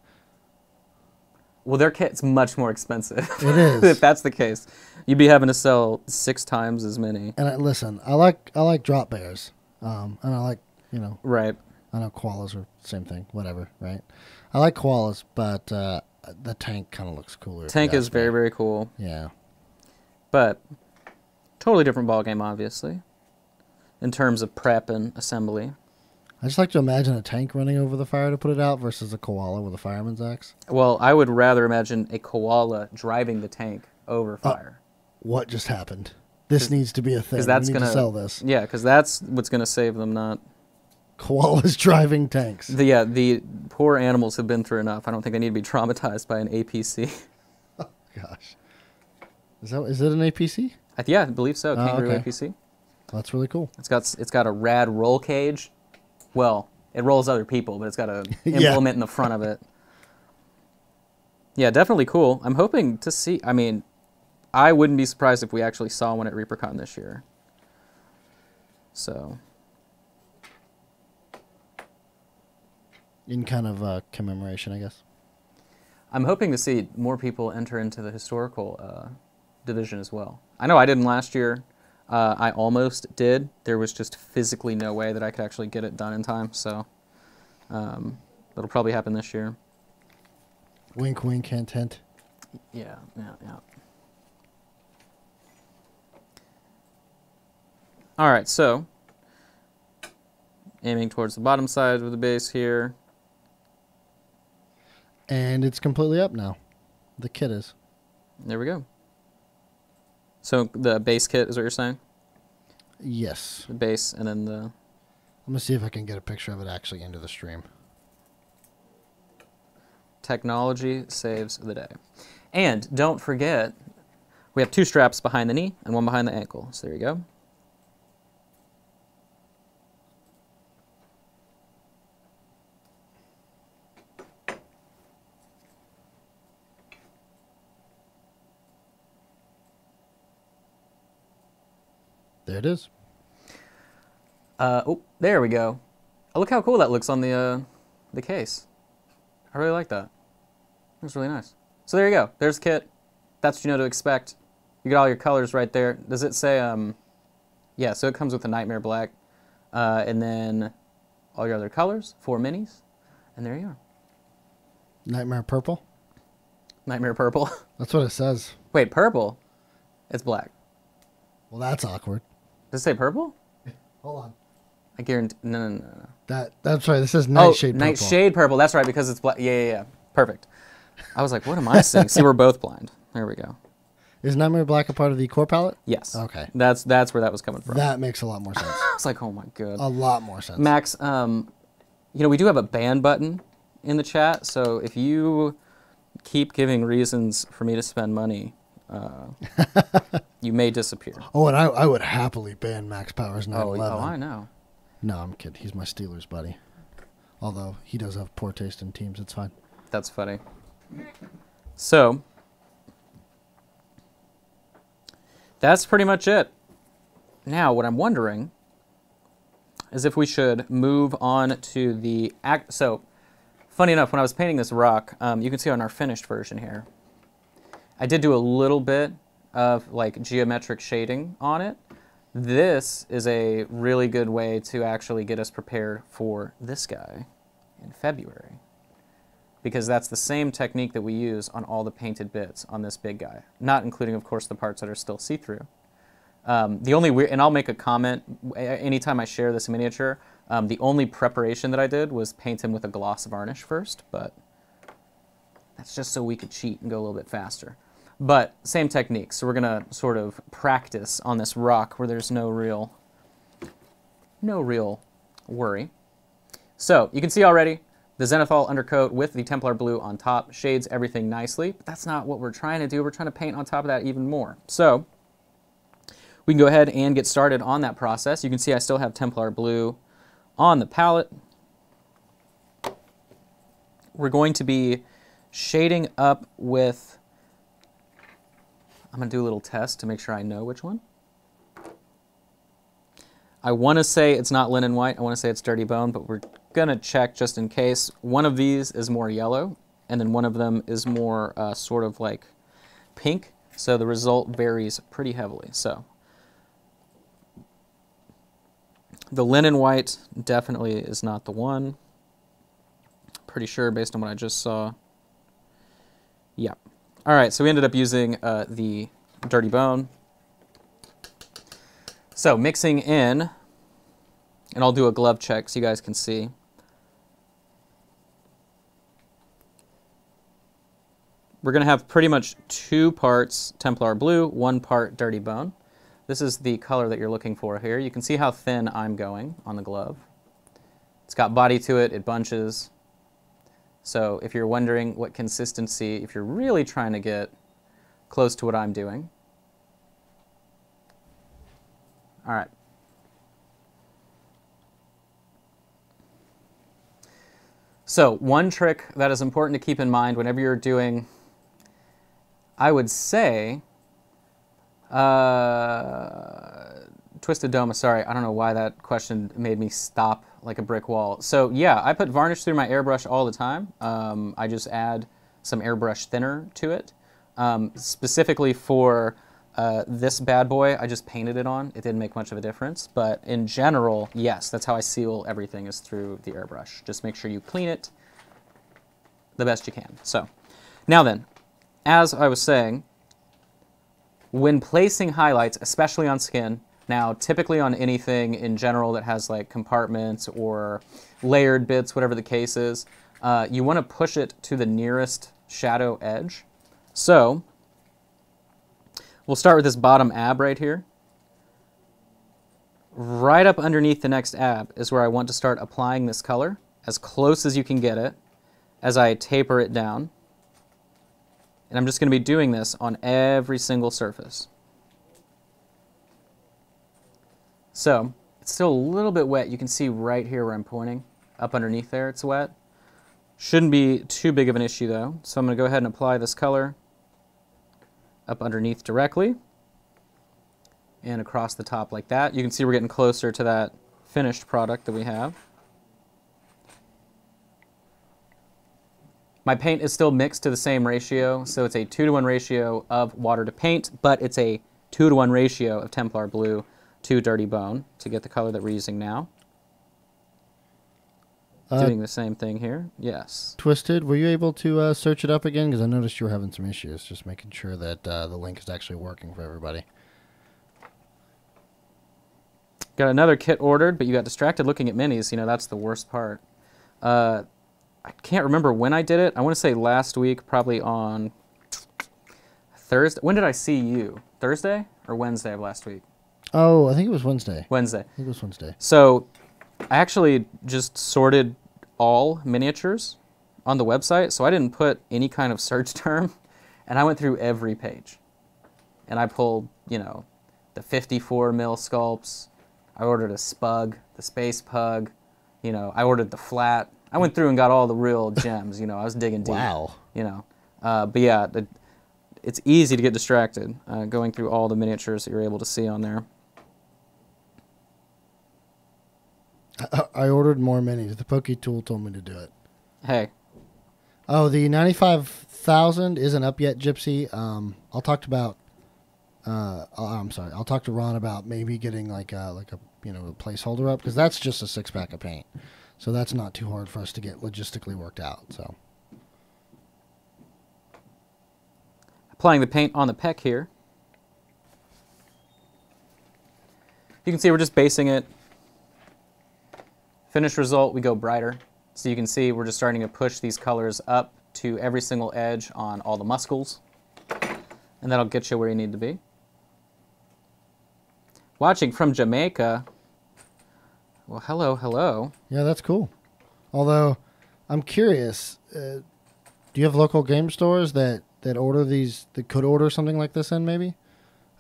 Well, their kit's much more expensive. It is. if that's the case, you'd be having to sell six times as many. And I, listen, I like I like drop bears, um, and I like you know Right. I know koalas are same thing, whatever, right? I like koalas, but uh, the tank kind of looks cooler. Tank is me. very very cool, yeah. but totally different ball game, obviously, in terms of prep and assembly. I just like to imagine a tank running over the fire to put it out versus a koala with a fireman's axe. Well, I would rather imagine a koala driving the tank over Uh, fire. What just happened? This needs to be a thing. Because that's we need gonna to sell this. Yeah, because that's what's gonna save them. Not Koalas driving tanks. the yeah the poor animals have been through enough. I don't think they need to be traumatized by an APC. Oh, gosh. Is that is it an APC? I, yeah, I believe so. Oh, Kangaroo okay. APC. That's really cool. It's got it's got a rad roll cage. Well, it rolls other people, but it's got a Yeah. implement in the front of it. Yeah, definitely cool. I'm hoping to see. I mean, I wouldn't be surprised if we actually saw one at ReaperCon this year. So In kind of uh, commemoration, I guess. I'm hoping to see more people enter into the historical uh, division as well. I know I didn't last year. Uh, I almost did. There was just physically no way that I could actually get it done in time. So um, that'll probably happen this year. Wink, wink, hint, hint. Yeah, yeah, yeah. All right, so aiming towards the bottom side of the base here. And it's completely up now. The kit is. There we go. So the base kit is what you're saying? Yes. The base and then the I'm gonna see if I can get a picture of it actually into the stream. technology saves the day. And don't forget, we have two straps behind the knee and one behind the ankle. So there you go. There it is. Uh, oh, there we go. Oh, look how cool that looks on the uh, the case. I really like that. Looks really nice. So there you go. There's the kit. That's what you know to expect. You get all your colors right there. Does it say? Um, yeah. So it comes with a Nightmare Black, uh, and then all your other colors, four minis, and there you are. Nightmare purple. Nightmare Purple. That's what it says. Wait, purple? It's black. Well, that's awkward. Does it say purple? Hold on. I guarantee. No, no, no, no. That that's right. This is oh, nightshade purple. nightshade purple. That's right, because it's black. Yeah, yeah, yeah. Perfect. I was like, what am I saying? See, we're both blind. There we go. Is Nightmare Black a part of the core palette? Yes. Okay. That's that's where that was coming from. That makes a lot more sense. I was like, oh my god. a lot more sense. Max, um, you know, we do have a ban button in the chat, so if you keep giving reasons for me to spend money, uh, you may disappear. oh, and I, I would happily ban Max Powers 911. Oh, oh, I know. No, I'm kidding. He's my Steelers buddy. Although he does have poor taste in teams, it's fine. That's funny. So, that's pretty much it. Now, what I'm wondering is if we should move on to the act. So, funny enough, when I was painting this rock, um, you can see on our finished version here, I did do a little bit of like geometric shading on it. This is a really good way to actually get us prepared for this guy in February because that's the same technique that we use on all the painted bits on this big guy, not including, of course, the parts that are still see-through. Um, the only weird, and I'll make a comment anytime I share this miniature. Um, the only preparation that I did was paint him with a gloss varnish first, but that's just so we could cheat and go a little bit faster. But same technique. So we're gonna sort of practice on this rock where there's no real, no real worry. So you can see already the Zenithal undercoat with the Templar blue on top shades everything nicely, but that's not what we're trying to do. We're trying to paint on top of that even more. So we can go ahead and get started on that process. You can see I still have Templar blue on the palette. We're going to be shading up with, I'm going to do a little test to make sure I know which one. I want to say it's not linen white. I want to say it's dirty bone, but we're going to check just in case. One of these is more yellow, and then one of them is more uh, sort of like pink. So the result varies pretty heavily. So the linen white definitely is not the one. Pretty sure based on what I just saw. All right, so we ended up using uh, the dirty bone. So mixing in, and I'll do a glove check so you guys can see. We're going to have pretty much two parts Templar Blue, one part Dirty Bone. This is the color that you're looking for here. You can see how thin I'm going on the glove. It's got body to it, it bunches. So if you're wondering what consistency, if you're really trying to get close to what I'm doing. All right. So one trick that is important to keep in mind whenever you're doing, I would say, uh, Twisted Dome, sorry, I don't know why that question made me stop like a brick wall. So yeah, I put varnish through my airbrush all the time. Um, I just add some airbrush thinner to it. Um, specifically for uh, this bad boy, I just painted it on. It didn't make much of a difference, but in general, yes, that's how I seal everything is through the airbrush. Just make sure you clean it the best you can. So now then, as I was saying, when placing highlights, especially on skin, now typically on anything in general that has like compartments or layered bits, whatever the case is, uh, you want to push it to the nearest shadow edge. So we'll start with this bottom ab right here. Right up underneath the next ab is where I want to start applying this color as close as you can get it as I taper it down. And I'm just going to be doing this on every single surface. So it's still a little bit wet. You can see right here where I'm pointing. Up underneath there it's wet. Shouldn't be too big of an issue though. So I'm going to go ahead and apply this color up underneath directly and across the top like that. You can see we're getting closer to that finished product that we have. My paint is still mixed to the same ratio, so it's a 2 to 1 ratio of water to paint, but it's a 2 to 1 ratio of Templar Blue to Dirty Bone to get the color that we're using now. Uh, Doing the same thing here. Yes. Twisted, were you able to uh, search it up again? Because I noticed you were having some issues. Just making sure that uh, the link is actually working for everybody. Got another kit ordered, but you got distracted looking at minis. You know, that's the worst part. Uh, I can't remember when I did it. I want to say last week, probably on Thursday. When did I see you? Thursday or Wednesday of last week? Oh, I think it was Wednesday. Wednesday. I think it was Wednesday. So I actually just sorted all miniatures on the website, so I didn't put any kind of search term, and I went through every page. And I pulled, you know, the 54 mil sculpts. I ordered a Spug, the Space Pug. You know, I ordered the flat. I went through and got all the real gems. You know, I was digging deep. Wow. You know, uh, but yeah, the, it's easy to get distracted uh, going through all the miniatures that you're able to see on there. I, I ordered more minis. The Poke Tool told me to do it. Hey, Oh, the ninety-five thousand isn't up yet, Gypsy. Um, I'll talk about. Uh, oh, I'm sorry. I'll talk to Ron about maybe getting like a like a you know a placeholder up because that's just a six pack of paint, so that's not too hard for us to get logistically worked out. So applying the paint on the peck here. You can see we're just basing it. Finished result, we go brighter. So you can see we're just starting to push these colors up to every single edge on all the muscles. And that'll get you where you need to be. Watching from Jamaica. Well, hello, hello. yeah, that's cool. Although, I'm curious. Uh, do you have local game stores that that order these that could order something like this in? Maybe.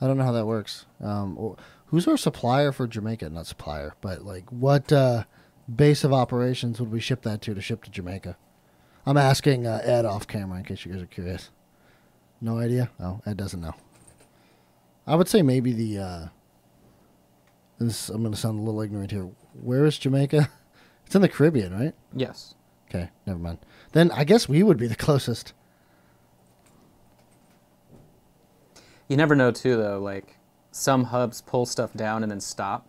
I don't know how that works. Um, who's our supplier for Jamaica? Not supplier, but like what uh, base of operations would we ship that to to ship to Jamaica? I'm asking uh, Ed off camera in case you guys are curious. No idea. Oh, Ed doesn't know. I would say maybe the. Uh, this I'm going to sound a little ignorant here. Where is Jamaica? It's in the Caribbean, right? Yes. Okay, never mind. Then I guess we would be the closest. You never know, too, though. Like, some hubs pull stuff down and then stop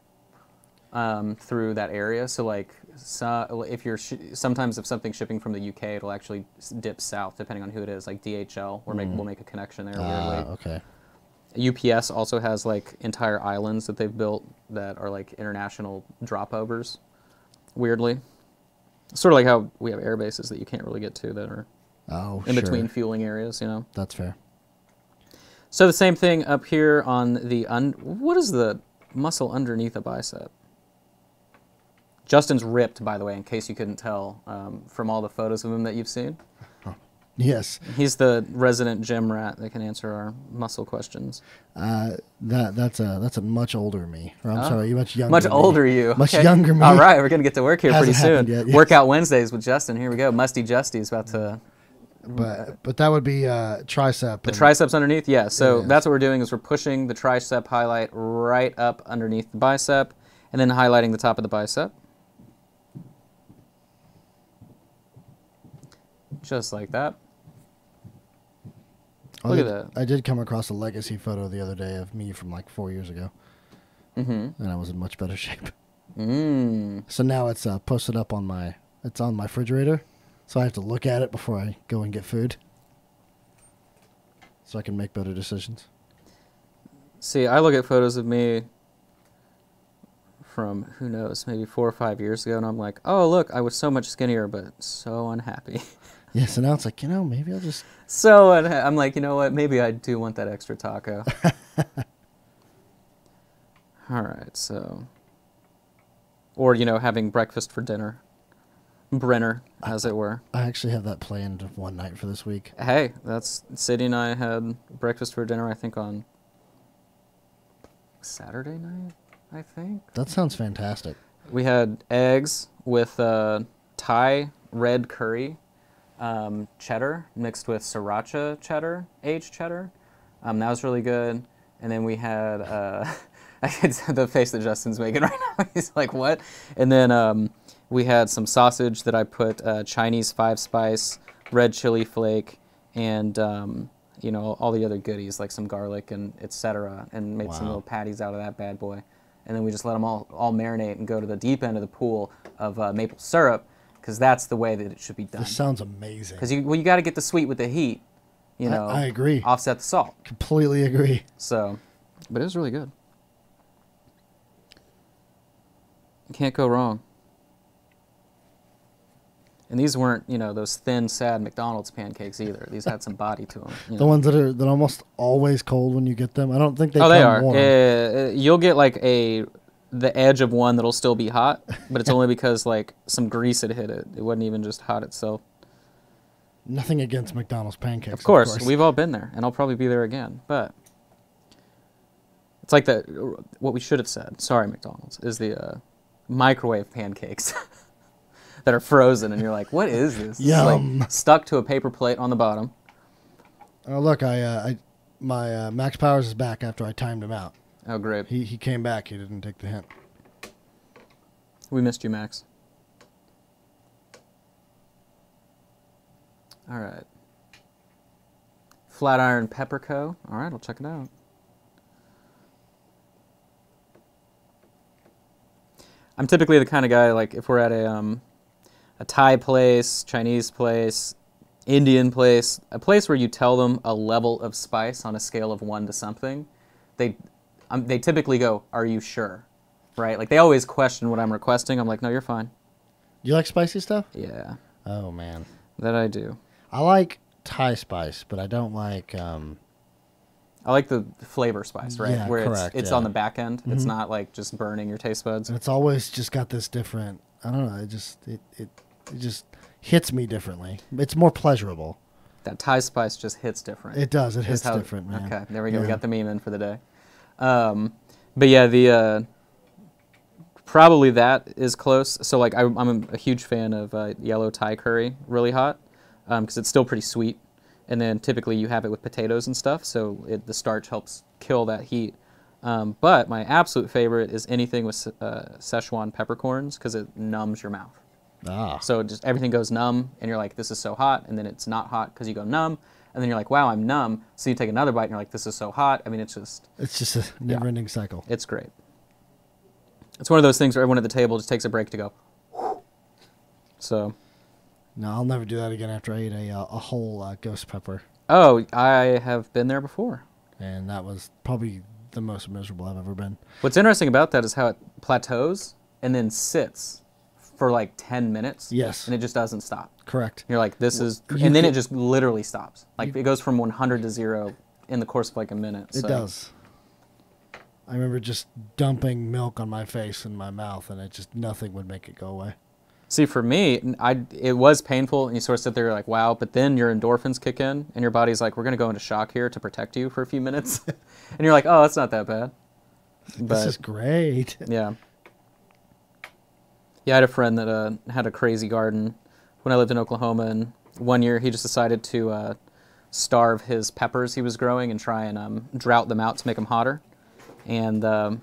um, through that area. So, like, so, if you're sh- sometimes if something's shipping from the UK, it'll actually dip south depending on who it is. Like DHL, or make we'll make a connection there. Weirdly. okay. UPS also has like entire islands that they've built that are like international dropovers. Weirdly, sort of like how we have air bases that you can't really get to that are Oh, in sure. between fueling areas. You know. That's fair. So the same thing up here on the un. What is the muscle underneath a bicep? Justin's ripped, by the way, in case you couldn't tell um, from all the photos of him that you've seen. Yes. He's the resident gym rat that can answer our muscle questions. Uh, that that's a that's a much older me. Or I'm Oh. sorry, much younger. Much me. older you. Much Okay. younger me. All right, we're gonna get to work here pretty Hasn't soon. yet, yes. Workout Wednesdays with Justin. Here we go. Musty Justy's about to But but that would be uh, tricep. the triceps underneath. Yeah. So is. that's what we're doing is we're pushing the tricep highlight right up underneath the bicep, and then highlighting the top of the bicep. Just like that. I Look at that. I did come across a legacy photo the other day of me from like four years ago, Mm-hmm. and I was in much better shape. Mm. So now it's uh, posted up on my it's on my refrigerator, so I have to look at it before I go and get food, so I can make better decisions. See, I look at photos of me from who knows, maybe four or five years ago, and I'm like, oh look, I was so much skinnier, but so unhappy. Yeah, so now it's like you know maybe I'll just so I'm like, you know what? Maybe I do want that extra taco. All right, so, or you know, having breakfast for dinner, brinner, as it were. I actually have that planned one night for this week. Hey, that's Sadie and I had breakfast for dinner. I think on Saturday night. I think. That sounds fantastic. We had eggs with uh, Thai red curry, um, cheddar mixed with sriracha cheddar, aged cheddar. Um, that was really good. And then we had uh, I could the face that Justin's making right now. He's like, "What?" And then um, we had some sausage that I put uh, Chinese five spice, red chili flake, and um, you know all the other goodies like some garlic and etc. And made some little patties out of that bad boy and then we just let them all, all marinate and go to the deep end of the pool of uh, maple syrup because that's the way that it should be done. This sounds amazing. Because you well, you got to get the sweet with the heat, you know. I agree. Offset the salt. Completely agree. So, but it was really good. You can't go wrong. And these weren't, you know, those thin, sad McDonald's pancakes either. These had some body to them. The ones that are that are almost always cold when you get them. I don't think they. oh, they are. Warm. Uh, you'll get like a the edge of one that'll still be hot, but it's only because like some grease had hit it. It wasn't even just hot itself. Nothing against McDonald's pancakes. Of course, we've all been there, and I'll probably be there again. But it's like that. What we should have said. Sorry, McDonald's is the uh, microwave pancakes that are frozen, and you're like, "What is this?" Yum. like stuck to a paper plate on the bottom. Oh look, I, uh, I my uh, Max Powers is back after I timed him out. Oh, great. He he came back. He didn't take the hint. We missed you, Max. All right. Flatiron Pepper Co. All right, I'll check it out. I'm typically the kind of guy like if we're at a um, a Thai place, Chinese place, Indian place, a place where you tell them a level of spice on a scale of one to something, they um, they typically go, "Are you sure?" Right? Like they always question what I'm requesting. I'm like, "No, you're fine." Do you like spicy stuff? Yeah, Oh man, that I do. I like Thai spice, but I don't like. Um, I like the flavor spice, right? Yeah, Where correct, it's it's yeah. on the back end. It's Mhm. not like just burning your taste buds. and it's always just got this different. I don't know. It just it it, it just hits me differently. It's more pleasurable. That Thai spice just hits different. It does. It is hits how- different, man. Okay, there we go. We Yeah. got the meme in for the day. Um, but yeah, the uh, probably that is close. So like, I, I'm a huge fan of uh, yellow Thai curry, really hot, because it's still pretty sweet. And then typically you have it with potatoes and stuff, so it, the starch helps kill that heat. Um, but my absolute favorite is anything with uh, Szechuan peppercorns because it numbs your mouth. Ah, So just everything goes numb, and you're like, "This is so hot," and then it's not hot because you go numb, and then you're like, "Wow, I'm numb." So you take another bite, and you're like, "This is so hot." I mean, it's just, it's just a never-ending cycle. it's great. It's one of those things where everyone at the table just takes a break to go. So, No, I'll never do that again. After I eat a uh, a whole uh, ghost pepper, oh, I have been there before. and that was probably the most miserable I've ever been. What's interesting about that is how it plateaus and then sits for like 10 minutes. Yes. And it just doesn't stop. Correct. You're like, this is, you and then it just literally stops. Like it goes from 100 to zero in the course of like a minute. It does. I remember just dumping milk on my face and my mouth, and it just nothing would make it go away. See, for me, I it was painful, and you sort of sit there like, wow. But then your endorphins kick in, and your body's like, we're gonna go into shock here to protect you for a few minutes, and you're like, oh, that's not that bad. But this is great. yeah, yeah, I had a friend that uh, had a crazy garden when I lived in Oklahoma, and one year he just decided to uh, starve his peppers he was growing and try and um, drought them out to make them hotter, and um,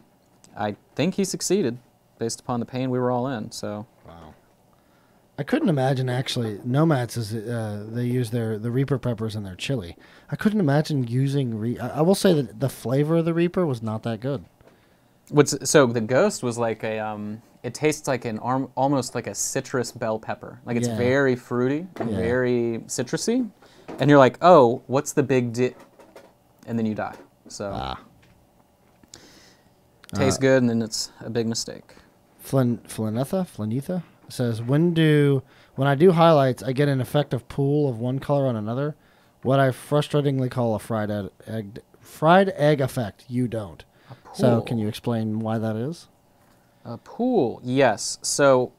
I think he succeeded based upon the pain we were all in. So. Wow. I couldn't imagine actually nomads is uh, they use their the reaper peppers in their chili. I couldn't imagine using re- I, I will say that the flavor of the reaper was not that good. What's so the ghost was like a um it tastes like an arm almost like a citrus bell pepper. Like it's Yeah. very fruity and Yeah. very citrusy. And you're like, "Oh, what's the big di And then you die. So Ah. tastes Uh, good and then it's a big mistake. Flin Flinetha Flinetha says when do when I do highlights I get an effective pool of one color on another. What I frustratingly call a fried egg, egg fried egg effect. You don't. So can you explain why that is? A pool, yes. So,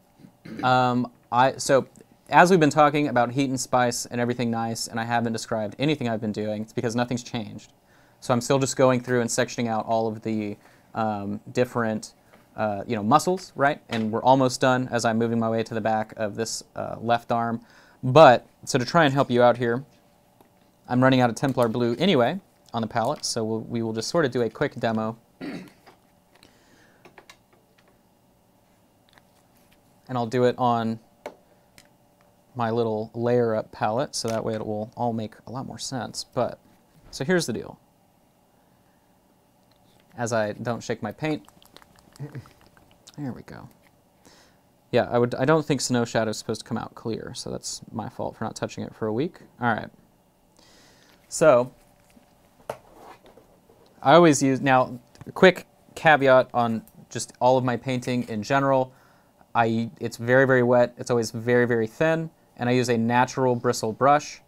um, I so as we've been talking about heat and spice and everything nice, and I haven't described anything I've been doing. It's because nothing's changed. So I'm still just going through and sectioning out all of the um, different, uh, you know, muscles, right? And we're almost done as I'm moving my way to the back of this uh, left arm. But so to try and help you out here, I'm running out of Templar blue anyway on the palette, so we'll, we will just sort of do a quick demo and I'll do it on my little layer up palette so that way it will all make a lot more sense. But, so here's the deal. As I don't shake my paint, there we go. Yeah, I would. I don't think Snow Shadow is supposed to come out clear, so that's my fault for not touching it for a week. All right. So, I always use now. A quick caveat on just all of my painting in general. I it's very very wet. It's always very very thin, and I use a natural bristle brush.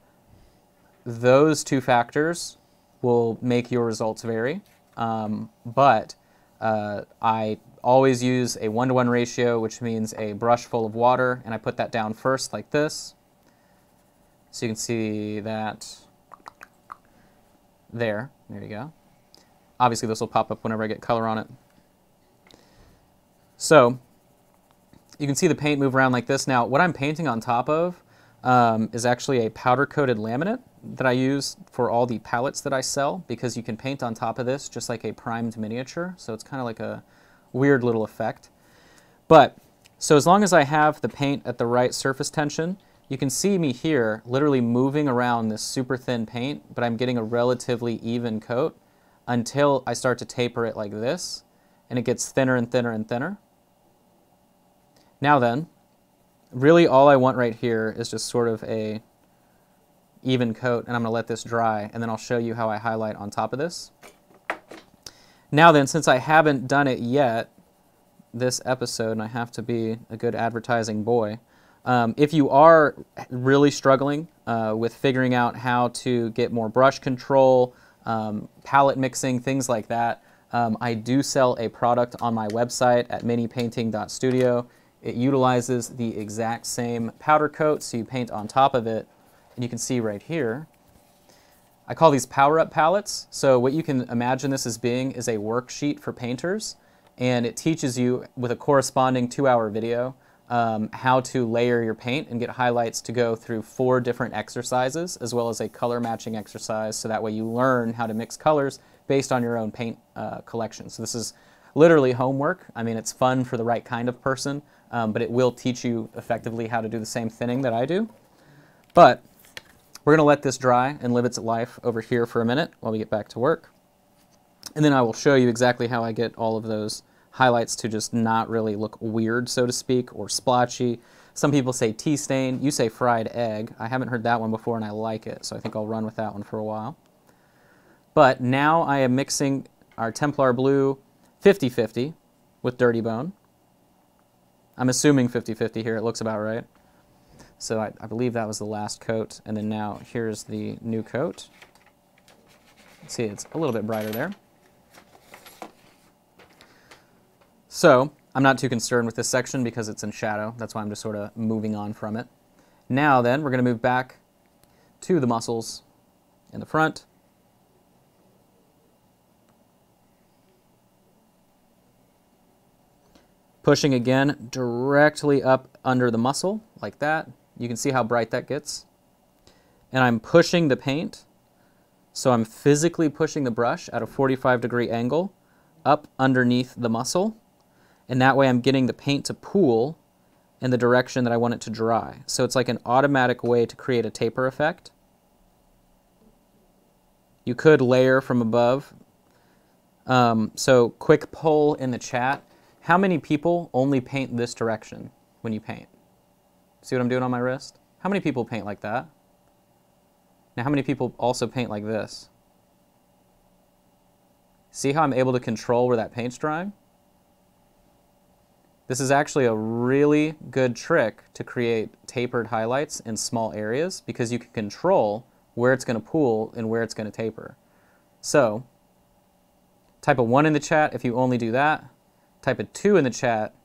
Those two factors will make your results vary, um, but uh, I always use a one to one ratio, which means a brush full of water, and I put that down first like this. So you can see that there. There you go. Obviously, this will pop up whenever I get color on it. So you can see the paint move around like this. Now, what I'm painting on top of um, is actually a powder-coated laminate that I use for all the palettes that I sell because you can paint on top of this just like a primed miniature. So it's kind of like a weird little effect. But, so as long as I have the paint at the right surface tension, you can see me here literally moving around this super thin paint, but I'm getting a relatively even coat until I start to taper it like this, and it gets thinner and thinner and thinner. Now then, really all I want right here is just sort of a even coat, and I'm gonna let this dry, and then I'll show you how I highlight on top of this. Now then, since I haven't done it yet, this episode, and I have to be a good advertising boy, um, if you are really struggling uh, with figuring out how to get more brush control, um, palette mixing, things like that, um, I do sell a product on my website at minipainting.studio. It utilizes the exact same powder coat, so you paint on top of it, and you can see right here, I call these power up palettes. So what you can imagine this as being is a worksheet for painters, and it teaches you with a corresponding two-hour video um, how to layer your paint and get highlights to go through four different exercises, as well as a color matching exercise. So that way you learn how to mix colors based on your own paint uh, collection. So this is literally homework. I mean, it's fun for the right kind of person, um, but it will teach you effectively how to do the same thinning that I do. But we're going to let this dry and live its life over here for a minute while we get back to work. And then I will show you exactly how I get all of those highlights to just not really look weird, so to speak, or splotchy. Some people say tea stain. You say fried egg. I haven't heard that one before and I like it, so I think I'll run with that one for a while. But now I am mixing our Templar Blue 50-50 with Dirty Bone. I'm assuming 50-50 here. It looks about right. So I, I believe that was the last coat, and then now here's the new coat. See, it's a little bit brighter there. So I'm not too concerned with this section because it's in shadow. That's why I'm just sort of moving on from it. Now then, we're going to move back to the muscles in the front. Pushing again directly up under the muscle, like that. You can see how bright that gets. And I'm pushing the paint, so I'm physically pushing the brush at a 45 degree angle up underneath the muscle. And that way I'm getting the paint to pool in the direction that I want it to dry. So it's like an automatic way to create a taper effect. You could layer from above. Um, so quick poll in the chat. How many people only paint this direction when you paint? See what I'm doing on my wrist? How many people paint like that? Now how many people also paint like this? See how I'm able to control where that paint's drying? This is actually a really good trick to create tapered highlights in small areas because you can control where it's going to pool and where it's going to taper. So, type a 1 in the chat if you only do that. Type a 2 in the chat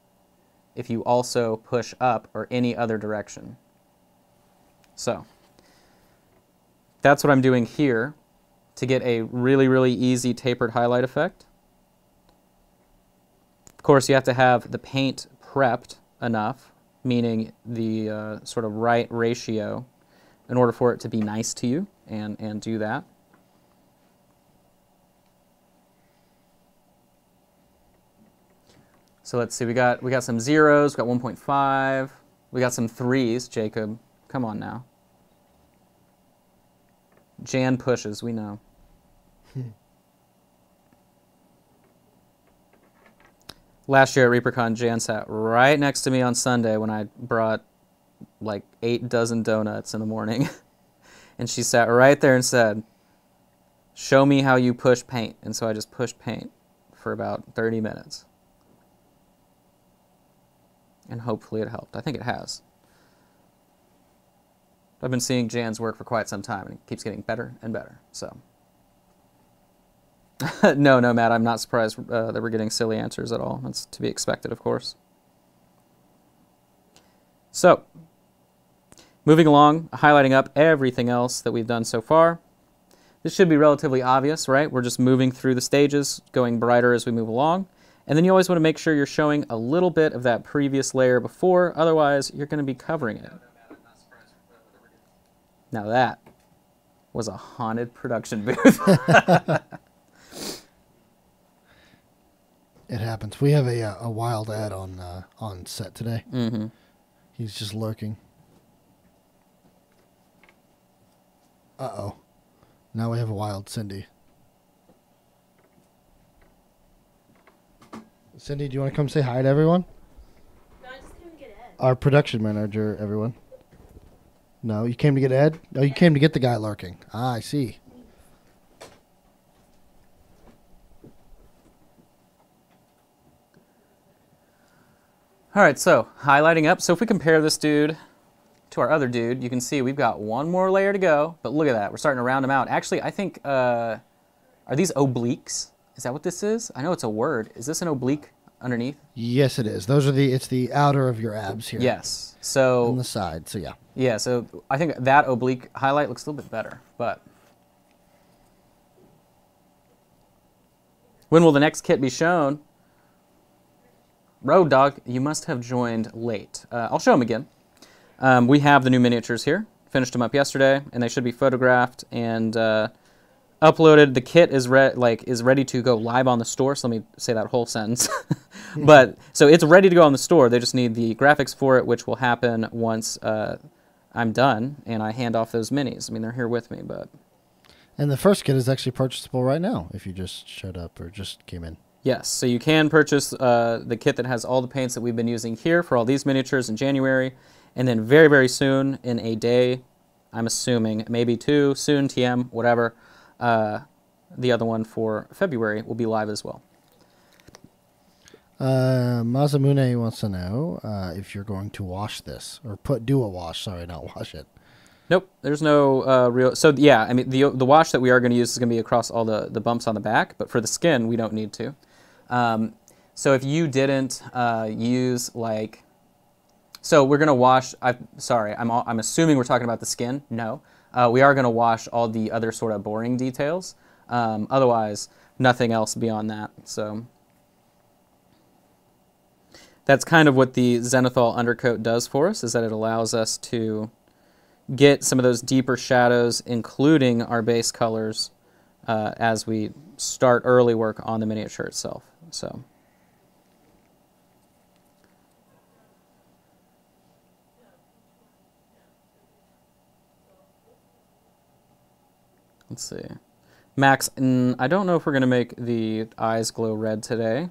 if you also push up or any other direction. So, that's what I'm doing here to get a really, really easy tapered highlight effect. Of course, you have to have the paint prepped enough, meaning the uh, sort of right ratio, in order for it to be nice to you and, and do that. So let's see, we got, we got some zeros, we got 1.5, we got some threes, Jacob. Come on now. Jan pushes, we know. Last year at ReaperCon, Jan sat right next to me on Sunday when I brought like eight dozen donuts in the morning. and she sat right there and said, Show me how you push paint. And so I just pushed paint for about 30 minutes. And hopefully it helped. I think it has. I've been seeing Jan's work for quite some time and it keeps getting better and better. So. no, no, Matt, I'm not surprised uh, that we're getting silly answers at all. That's to be expected, of course. So, moving along, highlighting up everything else that we've done so far. This should be relatively obvious, right? We're just moving through the stages, going brighter as we move along. And then you always want to make sure you're showing a little bit of that previous layer before, otherwise you're going to be covering it. Now that was a haunted production booth. It happens. We have a uh, a wild Ed on uh, on set today. mm-hmm. He's just lurking. Uh oh. Now we have a wild Cindy. Cindy, do you want to come say hi to everyone? No, I just came to get Ed. Our production manager, everyone. No, you came to get Ed? Oh, you came to get the guy lurking. Ah, I see. All right, so highlighting up. So if we compare this dude to our other dude, you can see we've got one more layer to go. But look at that, we're starting to round them out. Actually, I think, uh, are these obliques? Is that what this is? I know it's a word. Is this an oblique underneath? Yes, it is. Those are the. It's the outer of your abs here. Yes. So on the side. So yeah. yeah, so I think that oblique highlight looks a little bit better. But when will the next kit be shown? Road Dog, you must have joined late. Uh, I'll show them again. Um, we have the new miniatures here. Finished them up yesterday, and they should be photographed and uh, uploaded. The kit is re- like is ready to go live on the store. So let me say that whole sentence. but so it's ready to go on the store. They just need the graphics for it, which will happen once uh, I'm done and I hand off those minis. I mean, they're here with me, but And the first kit is actually purchasable right now if you just showed up or just came in. Yes, so you can purchase uh, the kit that has all the paints that we've been using here for all these miniatures in January, and then very, very soon, in a day, I'm assuming, maybe two, soon, TM, whatever, uh, the other one for February will be live as well. Uh, Mazamune wants to know uh, if you're going to wash this or put do a wash. Sorry, not wash it. Nope, there's no uh, real. So yeah, I mean the the wash that we are going to use is going to be across all the the bumps on the back, but for the skin we don't need to. Um, So if you didn't uh, use like, so we're gonna wash. I sorry, I'm all, I'm assuming we're talking about the skin. No, uh, we are gonna wash all the other sort of boring details. Um, otherwise, nothing else beyond that. So that's kind of what the Zenithal undercoat does for us. Is that it allows us to get some of those deeper shadows, including our base colors, uh, as we start early work on the miniature itself. So. Let's see. Max, I don't know if we're going to make the eyes glow red today,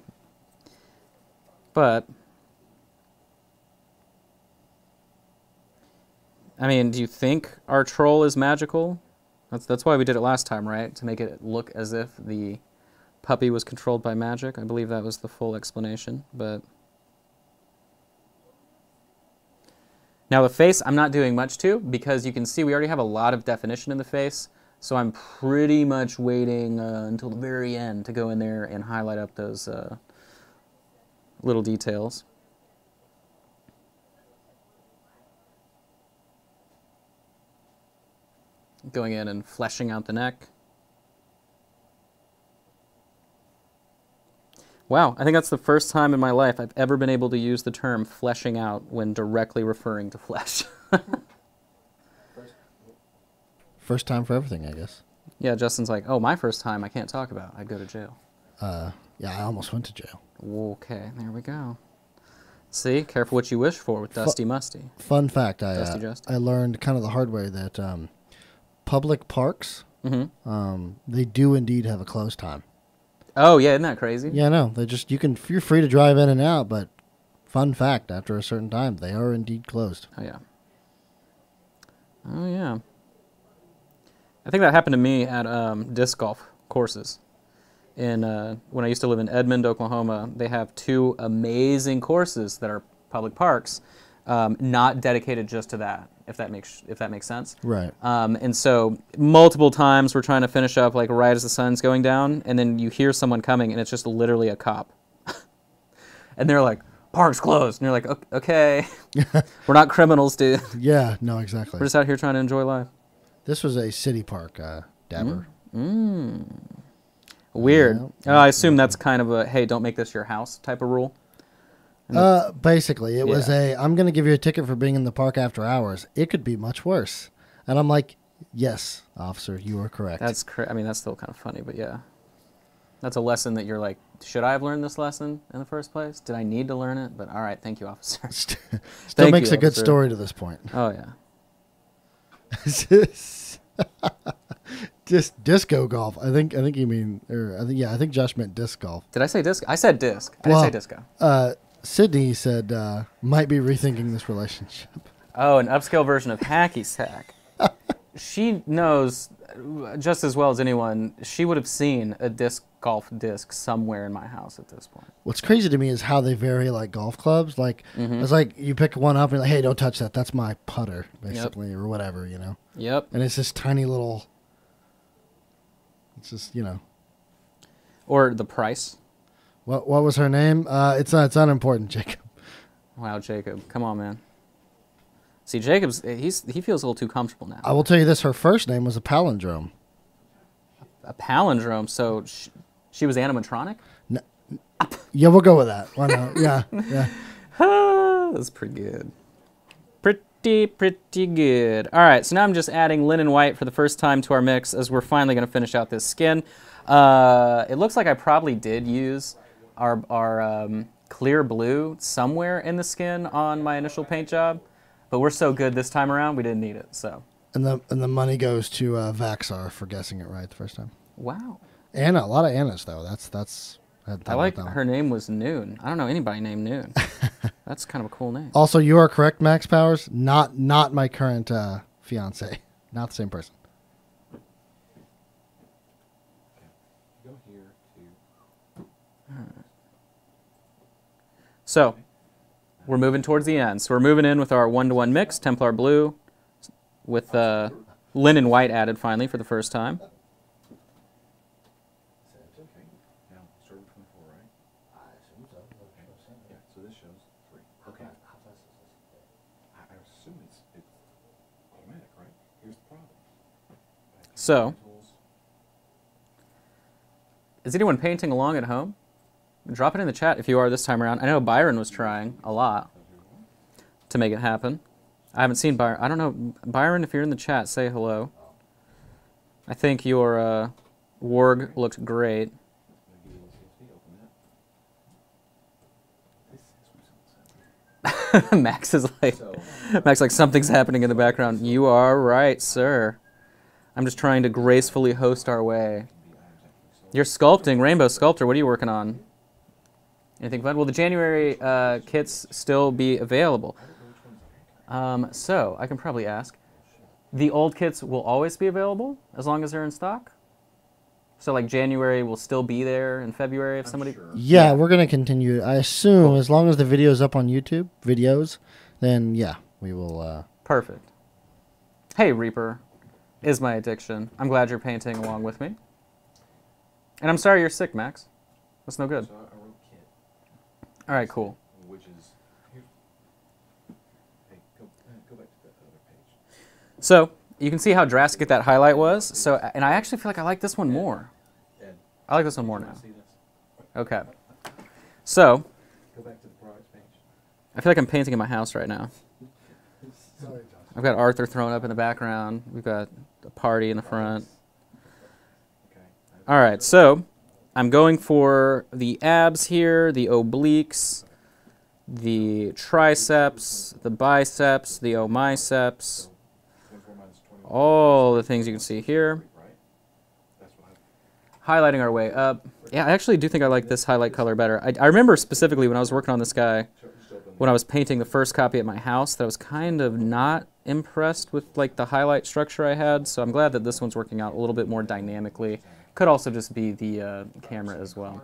but I mean, do you think our troll is magical? That's that's why we did it last time, right? To make it look as if the puppy was controlled by magic. I believe that was the full explanation, but now the face I'm not doing much to because you can see we already have a lot of definition in the face. So I'm pretty much waiting uh, until the very end to go in there and highlight up those uh, little details. Going in and fleshing out the neck. Wow, I think that's the first time in my life I've ever been able to use the term fleshing out when directly referring to flesh. First time for everything, I guess. yeah, Justin's like, oh, my first time I can't talk about. I'd go to jail. Uh, yeah, I almost went to jail. Okay, there we go. See, careful what you wish for with Dusty Musty. Fun fact: I Dusty uh. I learned kind of the hard way that um, public parks Mm-hmm. um, they do indeed have a close time. Oh yeah, isn't that crazy? Yeah, no, they just you can you're free to drive in and out, but fun fact: after a certain time, they are indeed closed. Oh yeah. Oh yeah. I think that happened to me at um, disc golf courses. In uh, when I used to live in Edmond, Oklahoma, they have two amazing courses that are public parks, um, not dedicated just to that. If that makes if that makes sense. Right. Um, and so multiple times we're trying to finish up like right as the sun's going down, and then you hear someone coming, and it's just literally a cop, and they're like, "Park's closed," and you're like, "Ok- "Okay, we're not criminals, dude. Yeah. No. Exactly. We're just out here trying to enjoy life." This was a city park, uh, Dabber. Weird. Yeah. Oh, I assume that's kind of a hey, don't make this your house type of rule. Uh, basically, it was Yeah. a I'm going to give you a ticket for being in the park after hours. It could be much worse. And I'm like, yes, officer, you are correct. That's cra- I mean, that's still kind of funny, but yeah, that's a lesson that you're like, should I have learned this lesson in the first place? Did I need to learn it? But all right, thank you, officer. Still Thank makes you, a good story to this point. Oh yeah. Just disco golf. I think. I think you mean. Or I think. Yeah. I think Josh meant disc golf. Did I say disc? I said disc. I Well- didn't say disco. Uh, Sydney said uh, might be rethinking this relationship. Oh, an upscale version of hacky sack. she knows just as well as anyone. She would have seen a disc golf disc somewhere in my house at this point. What's crazy to me is how they vary like golf clubs. Like Mm-hmm. it's like you pick one up and you're like, hey, don't touch that. That's my putter, basically, or whatever, you know. Yep. And it's this tiny little. It's just you know. Or the price. What what was her name? Uh, it's uh, it's unimportant, Jacob. Wow, Jacob, come on, man. See, Jacob's he's he feels a little too comfortable now. I will tell you this: her first name was a palindrome. A palindrome, so she, she was animatronic. Yeah, we'll go with that. Why not? yeah, yeah. Ah, That's pretty good. Pretty, pretty good. All right, so now I'm just adding linen white for the first time to our mix as we're finally going to finish out this skin. Uh, it looks like I probably did use our, our um, clear blue somewhere in the skin on my initial paint job, but we're so good this time around, we didn't need it. So, And the and the money goes to uh, Vaxar for guessing it right the first time. wow. Anna, a lot of Annas though. That's that's. had I like that her name was Noon. I don't know anybody named Noon. That's kind of a cool name. Also, you are correct, Max Powers. Not not my current uh, fiance. Not the same person. Go here to. So, we're moving towards the end. So we're moving in with our one-to-one mix, Templar Blue, with uh, linen white added finally for the first time. That's okay. Now, start with 24, right? I assume so. So, is anyone painting along at home? Drop it in the chat if you are this time around. I know Byron was trying a lot to make it happen. I haven't seen Byron. I don't know. Byron, if you're in the chat, say hello. I think your uh, warg looked great. Max is like, Max like something's happening in the background. You are right, sir. I'm just trying to gracefully host our way. You're sculpting, Rainbow Sculptor. What are you working on? Anything fun? Will the January uh, kits still be available? Um, so I can probably ask. The old kits will always be available as long as they're in stock. So like January will still be there in February if I'm somebody. sure. Yeah, we're gonna continue. I assume as long as the video's up on YouTube, videos, then yeah, we will. Uh, Perfect. Hey Reaper, is my addiction. I'm glad you're painting along with me. And I'm sorry you're sick, Max. That's no good. So I I wrote kit, All right, cool. which is. Hey, go uh, go back to the other page. So you can see how drastic that highlight was. So, and I actually feel like I like this one more. Ed, I like this one more now. Okay. So Go back to the products page. I feel like I'm painting in my house right now. Sorry, Josh. I've got Arthur thrown up in the background. We've got a party in the front. All right, so I'm going for the abs here, the obliques, the triceps, the biceps, the omiceps, 24 minus 21. all the things you can see here. Right? That's what I. Highlighting our way up. Yeah, I actually do think I like this highlight color better. I, I remember specifically when I was working on this guy, when I was painting the first copy at my house, that I was kind of not impressed with like the highlight structure I had. So I'm glad that this one's working out a little bit more dynamically. Could also just be the uh, camera as well.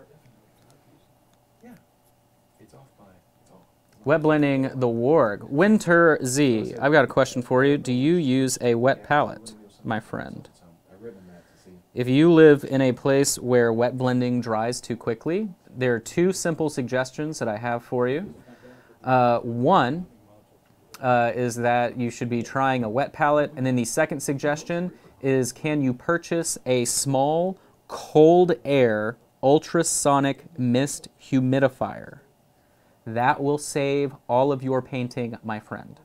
Wet blending the warg. Winter Z. I've got a question for you. Do you use a wet palette, my friend? If you live in a place where wet blending dries too quickly, there are two simple suggestions that I have for you. Uh, one uh, is that you should be trying a wet palette, and then the second suggestion is can you purchase a small cold air ultrasonic mist humidifier? That will save all of your painting, my friend.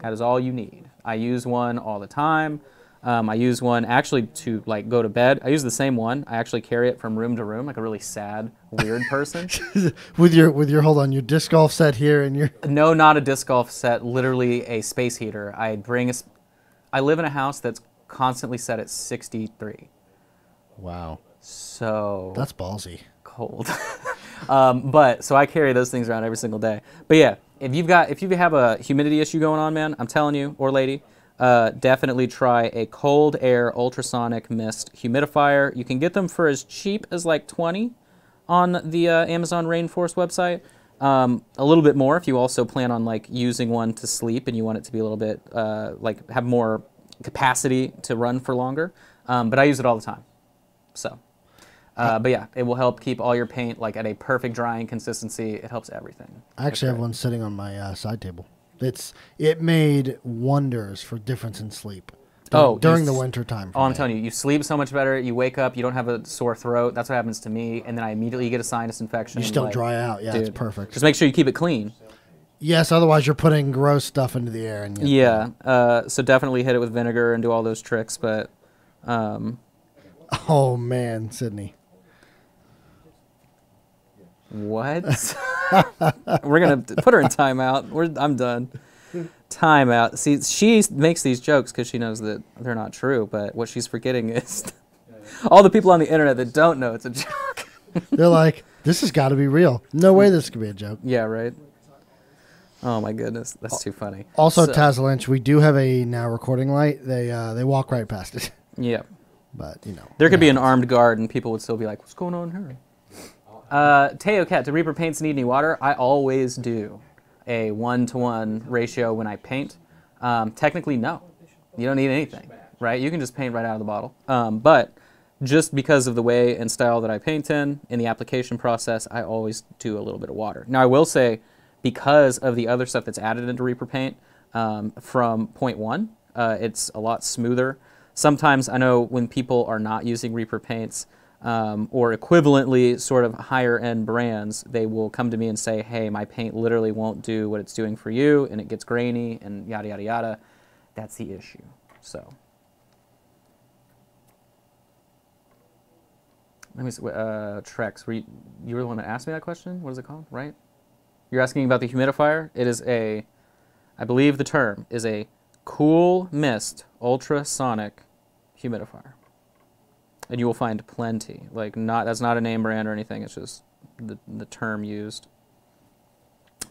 That is all you need. I use one all the time. Um, I use one actually to like go to bed. I use the same one. I actually carry it from room to room, like a really sad, weird person. with your with your hold on your disc golf set here and your no, not a disc golf set. Literally a space heater. I bring a. I live in a house that's constantly set at 63, wow, so that's ballsy. cold. um, but so I carry those things around every single day. But yeah, if you've got if you have a humidity issue going on, man, I'm telling you, or lady, uh, definitely try a cold air ultrasonic mist humidifier. You can get them for as cheap as like 20 on the uh, Amazon Rainforest website. Um, a little bit more if you also plan on like using one to sleep and you want it to be a little bit uh, like have more capacity to run for longer. Um, but I use it all the time. So, uh, but yeah, it will help keep all your paint like at a perfect drying consistency. It helps everything. I actually have one sitting on my uh, side table. It's it made wonders for difference in sleep. Oh, during the winter time. Oh, I'm me. telling you, you sleep so much better. You wake up, you don't have a sore throat. That's what happens to me, and then I immediately get a sinus infection. You don't like, dry out. Yeah, it's perfect. Just make sure you keep it clean. yes, otherwise you're putting gross stuff into the air. And Yeah. Uh, so definitely hit it with vinegar and do all those tricks. But um, Oh man, Sydney. What? We're gonna put her in timeout. We're, I'm done. Timeout. See, she makes these jokes because she knows that they're not true. But what she's forgetting is all the people on the internet that don't know it's a joke. They're like, this has got to be real. No way this could be a joke. yeah. Right. Oh my goodness, that's too funny. Also, So- Taz Lynch, we do have a now recording light. They uh, they walk right past it, Yeah. but you know There could be an armed guard, and people would still be like, "What's going on here?" Uh, Teo Cat, do Reaper paints need any water? I always do a one-to-one ratio when I paint. Um, technically, no. You don't need anything, right? You can just paint right out of the bottle. Um, but just because of the way and style that I paint in, in the application process, I always do a little bit of water. Now, I will say, because of the other stuff that's added into Reaper Paint um, from point one, uh, it's a lot smoother. sometimes I know when people are not using Reaper paints um, or equivalently sort of higher end brands, they will come to me and say, hey, my paint literally won't do what it's doing for you and it gets grainy and yada, yada, yada. That's the issue. So. Let me see. Uh, Trex, were you, you were the one that asked me that question? What is it called, right? You're asking about the humidifier? It is a, I believe the term is a cool mist ultrasonic humidifier. And you will find plenty. Like not that's not a name brand or anything. It's just the the term used.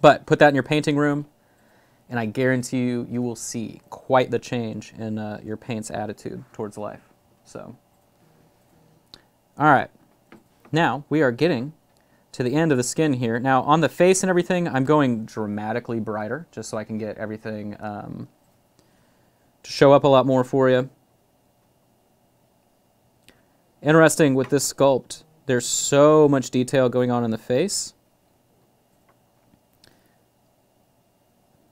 But put that in your painting room, and I guarantee you you will see quite the change in uh, your paint's attitude towards life. So. All right. Now we are getting to the end of the skin here. Now on the face and everything, I'm going dramatically brighter just so I can get everything um, to show up a lot more for you. Interesting with this sculpt, there's so much detail going on in the face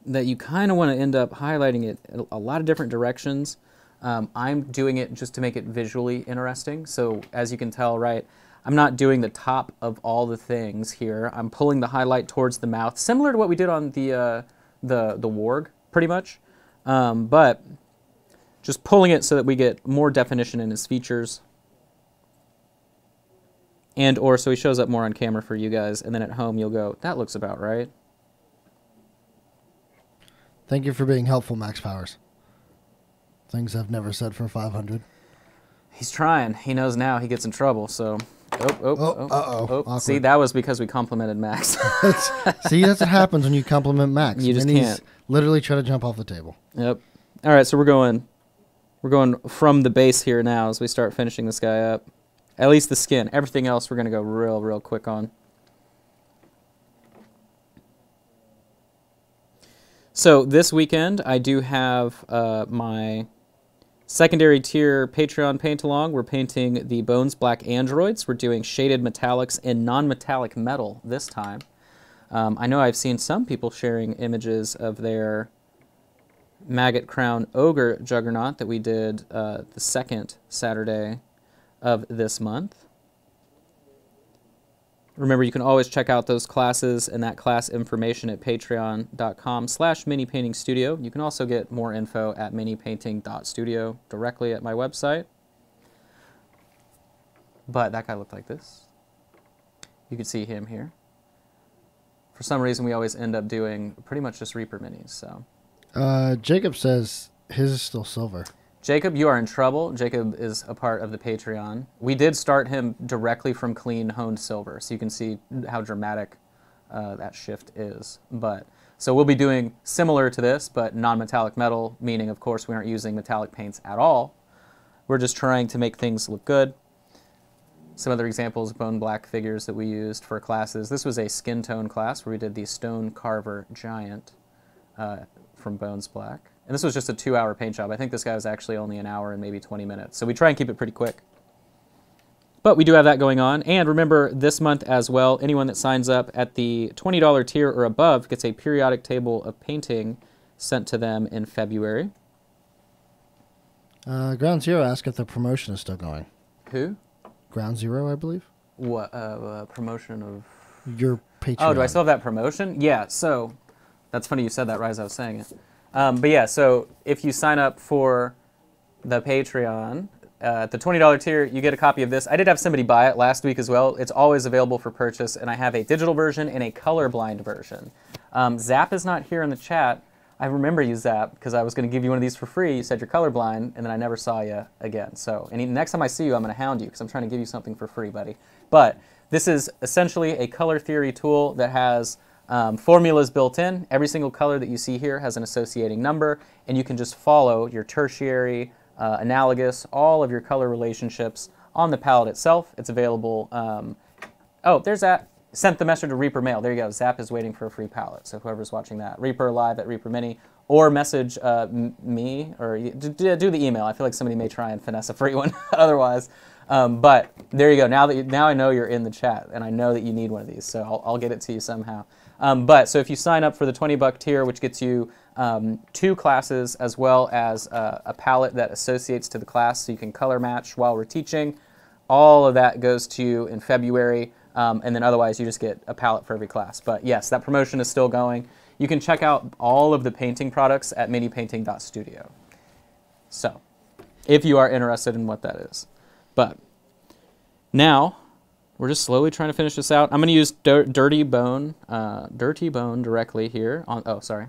that you kind of want to end up highlighting it a lot of different directions. Um, I'm doing it just to make it visually interesting. So as you can tell, right, I'm not doing the top of all the things here. I'm pulling the highlight towards the mouth, similar to what we did on the uh, the the warg, pretty much. Um, but just pulling it so that we get more definition in his features. And or so he shows up more on camera for you guys, and then at home you'll go, that looks about right. Thank you for being helpful, Max Powers. Things I've never said for 500. He's trying. He knows now he gets in trouble, so. Oh, oh, Oh, oh uh-oh. oh. See, that was because we complimented Max. See, that's what happens when you compliment Max. You just he's can't. literally try to jump off the table. Yep. All right, so we're going we're going from the base here now as we start finishing this guy up. At least the skin. Everything else we're going to go real real quick on. So this weekend I do have uh, my secondary tier Patreon paint along. We're painting the Bones Black Androids. We're doing shaded metallics and non-metallic metal this time. Um, I know I've seen some people sharing images of their Maggot Crown Ogre Juggernaut that we did uh, the second Saturday of this month. Remember, you can always check out those classes and that class information at patreon.com slash minipaintingstudio. You can also get more info at minipainting.studio directly at my website. But that guy looked like this. You can see him here. For some reason, we always end up doing pretty much just Reaper minis, so... Uh, Jacob says his is still silver. Jacob, you are in trouble. Jacob is a part of the Patreon. We did start him directly from clean honed silver, so you can see how dramatic uh, that shift is. But so we'll be doing similar to this, but non-metallic metal, meaning of course we aren't using metallic paints at all. We're just trying to make things look good. Some other examples, bone black figures that we used for classes. This was a skin tone class where we did the stone carver giant uh, from Bones Black. And this was just a two hour paint job. I think this guy was actually only an hour and maybe 20 minutes. So we try and keep it pretty quick. But we do have that going on. And remember, this month as well, anyone that signs up at the $20 tier or above gets a periodic table of painting sent to them in February. Uh, Ground Zero asked if the promotion is still going. Who? Ground Zero, I believe. What? Uh, uh, promotion of. Your Patreon. Oh, do I still have that promotion? Yeah, so that's funny you said that right as I was saying it. Um, but yeah, so if you sign up for the Patreon uh, at the $20 tier, you get a copy of this. I did have somebody buy it last week as well. It's always available for purchase, and I have a digital version and a colorblind version. Um, Zap is not here in the chat. I remember you, Zap, because I was going to give you one of these for free. You said you're colorblind, and then I never saw you again. So, and next time I see you, I'm going to hound you because I'm trying to give you something for free, buddy. But this is essentially a color theory tool that has um, formulas built in. Every single color that you see here has an associating number, and you can just follow your tertiary, uh, analogous, all of your color relationships on the palette itself. It's available. Um, oh, there's that. Sent the message to Reaper Mail. There you go. Zap is waiting for a free palette. So whoever's watching that, Reaper Live at Reaper Mini, or message uh, me or do the email. I feel like somebody may try and finesse a free one otherwise. Um, but there you go. Now that you, now I know you're in the chat, and I know that you need one of these, so I'll, I'll get it to you somehow. Um, but so if you sign up for the 20 buck tier, which gets you um, two classes as well as uh, a palette that associates to the class so you can color match while we're teaching. All of that goes to you in February, um, and then otherwise you just get a palette for every class. But yes, that promotion is still going. You can check out all of the painting products at minipainting.studio. So, if you are interested in what that is. But now, we're just slowly trying to finish this out. I'm going to use dir- Dirty Bone, uh, Dirty Bone directly here on. Oh, sorry,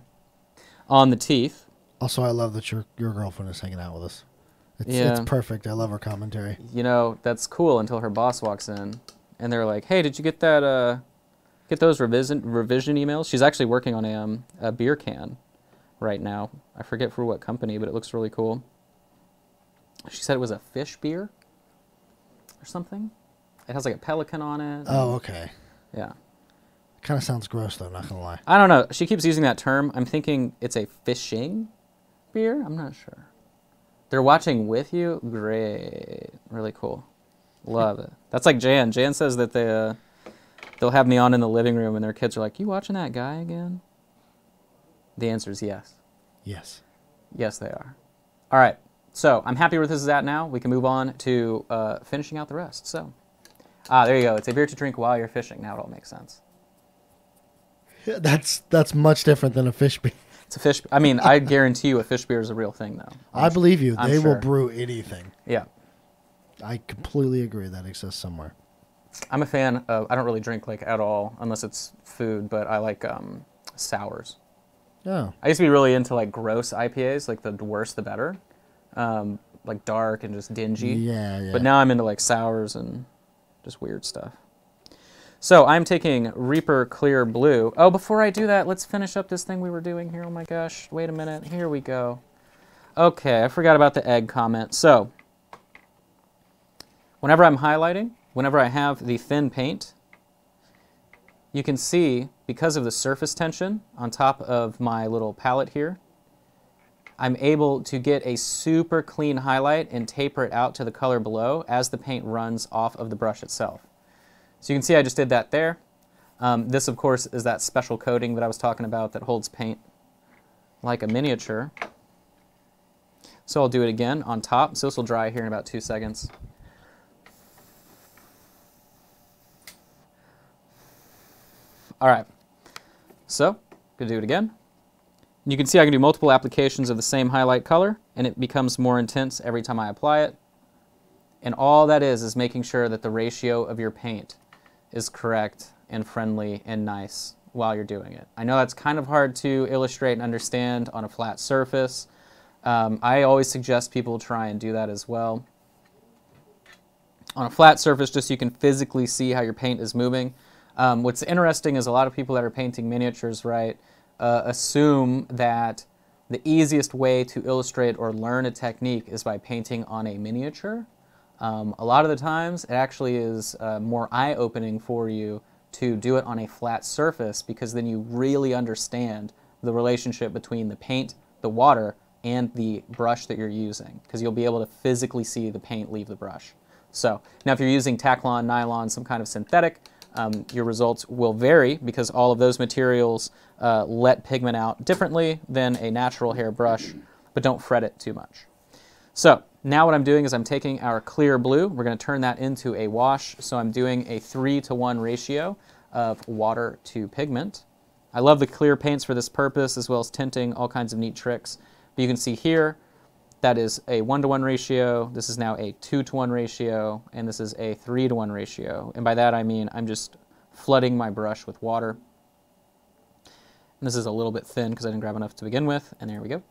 on the teeth. Also, I love that your your girlfriend is hanging out with us. It's, Yeah. it's perfect. I love her commentary. You know that's cool until her boss walks in, and they're like, "Hey, did you get that? Uh, get those revision revision emails?" She's actually working on a um, a beer can right now. I forget for what company, but it looks really cool. She said it was a fish beer or something. It has like a pelican on it. Oh, okay. yeah. Kind of sounds gross though. Not gonna lie. I don't know. She keeps using that term. I'm thinking it's a fishing beer. I'm not sure. They're watching with you. Great. Really cool. Love it. That's like Jan. Jan says that they uh, they'll have me on in the living room and their kids are like, "You watching that guy again?" The answer is yes. Yes. Yes, they are. All right. So I'm happy where this is at now. We can move on to uh, finishing out the rest. So, ah, there you go. It's a beer to drink while you're fishing. Now it all makes sense. Yeah, that's that's much different than a fish beer. It's a fish. I mean, I guarantee you, a fish beer is a real thing, though. I believe you. I'm they will brew anything. Yeah, I completely agree that exists somewhere. I'm a fan of. I don't really drink like at all unless it's food, but I like um, sours. Oh, I used to be really into like gross IPAs, like the worse the better, um, like dark and just dingy. yeah, yeah. But now I'm into like sours and just weird stuff. So I'm taking Reaper Clear Blue. Oh, before I do that, let's finish up this thing we were doing here. Oh my gosh, wait a minute. Here we go. Okay, I forgot about the egg comment. So whenever I'm highlighting, whenever I have the thin paint, you can see because of the surface tension on top of my little palette here, I'm able to get a super clean highlight and taper it out to the color below as the paint runs off of the brush itself. So you can see I just did that there. Um, this, of course, is that special coating that I was talking about that holds paint like a miniature. So I'll do it again on top. So this will dry here in about two seconds. All right. So, gonna do it again. You can see I can do multiple applications of the same highlight color, and it becomes more intense every time I apply it. And all that is is making sure that the ratio of your paint is correct and friendly and nice while you're doing it. I know that's kind of hard to illustrate and understand on a flat surface. Um, I always suggest people try and do that as well. On a flat surface, just so you can physically see how your paint is moving. Um, what's interesting is a lot of people that are painting miniatures, right, uh, assume that the easiest way to illustrate or learn a technique is by painting on a miniature. Um, a lot of the times, it actually is uh, more eye opening for you to do it on a flat surface because then you really understand the relationship between the paint, the water, and the brush that you're using because you'll be able to physically see the paint leave the brush. So now if you're using Taklon, nylon, some kind of synthetic, um, your results will vary because all of those materials uh, let pigment out differently than a natural hair brush, but don't fret it too much. So now what I'm doing is I'm taking our clear blue, we're going to turn that into a wash. So I'm doing a three to one ratio of water to pigment. I love the clear paints for this purpose as well as tinting, all kinds of neat tricks. But you can see here that is a one to one ratio. This is now a two to one ratio, and this is a three to one ratio. And by that I mean I'm just flooding my brush with water. And this is a little bit thin because I didn't grab enough to begin with, and there we go.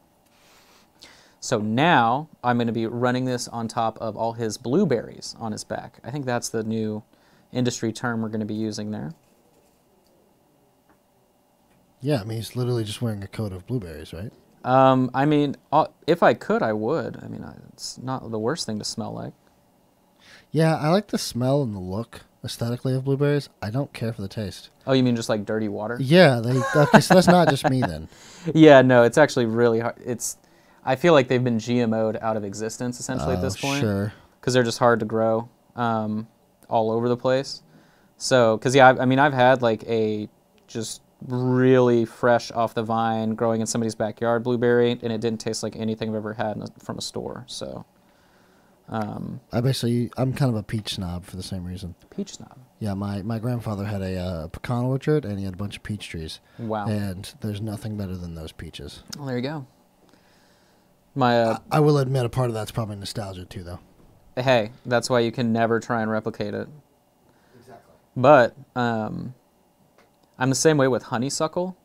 So now I'm going to be running this on top of all his blueberries on his back. I think that's the new industry term we're going to be using there. yeah, I mean, he's literally just wearing a coat of blueberries, right? Um, I mean, if I could, I would. I mean, it's not the worst thing to smell like. Yeah, I like the smell and the look aesthetically of blueberries. I don't care for the taste. Oh, you mean just like dirty water? Yeah, they, okay, so that's not just me then. Yeah, no, it's actually really hard. It's, I feel like they've been GMO'd out of existence essentially at Oh, this point. Sure. because they're just hard to grow um, all over the place. So, because yeah, I, I mean, I've had like a just really fresh off the vine, growing in somebody's backyard blueberry, and it didn't taste like anything I've ever had in a, from a store. So, um, I basically I'm kind of a peach snob for the same reason. peach snob. Yeah, my, my grandfather had a uh, pecan orchard and he had a bunch of peach trees. Wow. And there's nothing better than those peaches. Well, there you go. My uh, I will admit a part of that's probably nostalgia too, though. hey, that's why you can never try and replicate it. Exactly. But um, I'm the same way with honeysuckle.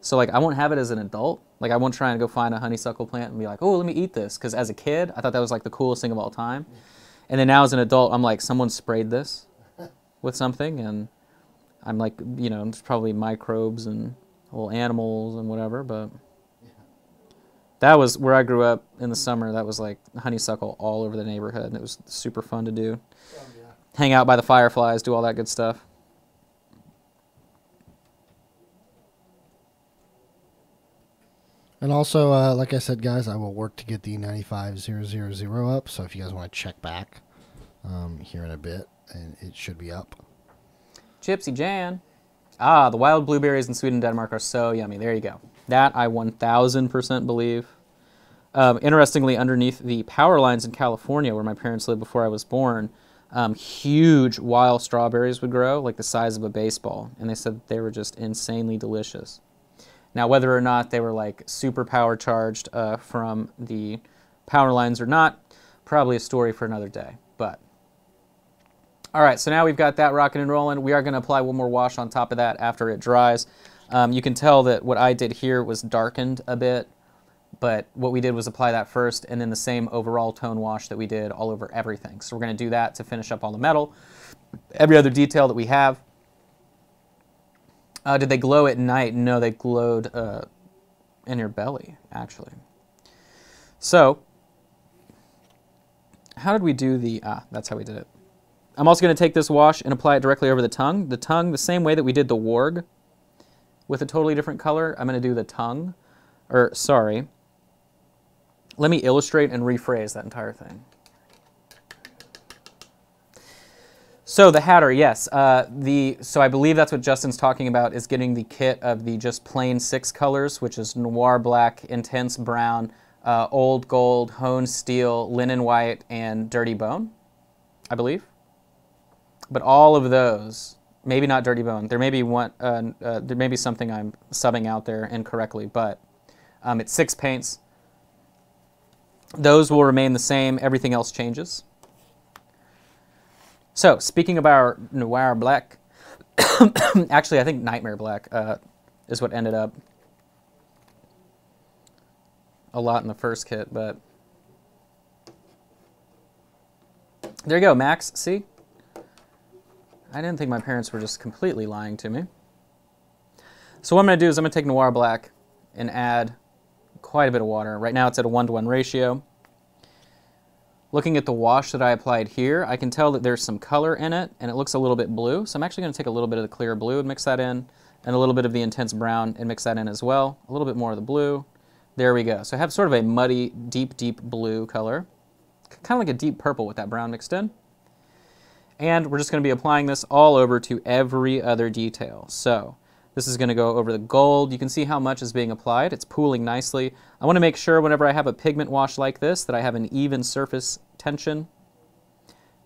So like I won't have it as an adult. Like I won't try and go find a honeysuckle plant and be like, oh, let me eat this. Because as a kid, I thought that was like the coolest thing of all time. And then now as an adult, I'm like, someone sprayed this with something, and I'm like, you know, it's probably microbes and little animals and whatever. But that was where I grew up in the summer. That was like honeysuckle all over the neighborhood, and it was super fun to do. Oh, Hang out by the fireflies, do all that good stuff. And also, uh, like I said, guys, I will work to get the 95000 up. So if you guys want to check back um, here in a bit, and it should be up. Gypsy Jan. Ah, the wild blueberries in Sweden and Denmark are so yummy. There you go. That I 1000% believe. Um, interestingly, underneath the power lines in California, where my parents lived before I was born, um, huge wild strawberries would grow, like the size of a baseball. And they said they were just insanely delicious. Now, whether or not they were like super power charged uh, from the power lines or not, probably a story for another day. But all right, so now we've got that rocking and rolling. We are going to apply one more wash on top of that after it dries. Um, you can tell that what I did here was darkened a bit, but what we did was apply that first and then the same overall tone wash that we did all over everything. So we're going to do that to finish up all the metal. Every other detail that we have. Uh, did they glow at night? No, they glowed uh, in your belly, actually. So, how did we do the, ah, that's how we did it. I'm also going to take this wash and apply it directly over the tongue. The tongue, the same way that we did the warg with a totally different color, I'm going to do the tongue, or sorry, let me illustrate and rephrase that entire thing. So the Hatter, yes. Uh, the so I believe that's what Justin's talking about is getting the kit of the just plain six colors, which is noir black, intense brown, uh, old gold, honed steel, linen white, and dirty bone. I believe. But all of those, maybe not dirty bone. There may be one. Uh, uh, there may be something I'm subbing out there incorrectly, but um, it's six paints. Those will remain the same. Everything else changes. So, speaking of our Noir Black, actually, I think Nightmare Black uh, is what ended up a lot in the first kit, but there you go, Max. See? I didn't think my parents were just completely lying to me. So, what I'm going to do is I'm going to take Noir Black and add quite a bit of water. Right now, it's at a one to one ratio. Looking at the wash that I applied here, I can tell that there's some color in it and it looks a little bit blue. So I'm actually going to take a little bit of the clear blue and mix that in and a little bit of the intense brown and mix that in as well. A little bit more of the blue. There we go. So I have sort of a muddy, deep, deep blue color. Kind of like a deep purple with that brown mixed in. And we're just going to be applying this all over to every other detail. So this is going to go over the gold. You can see how much is being applied. It's pooling nicely. I want to make sure whenever I have a pigment wash like this that I have an even surface tension.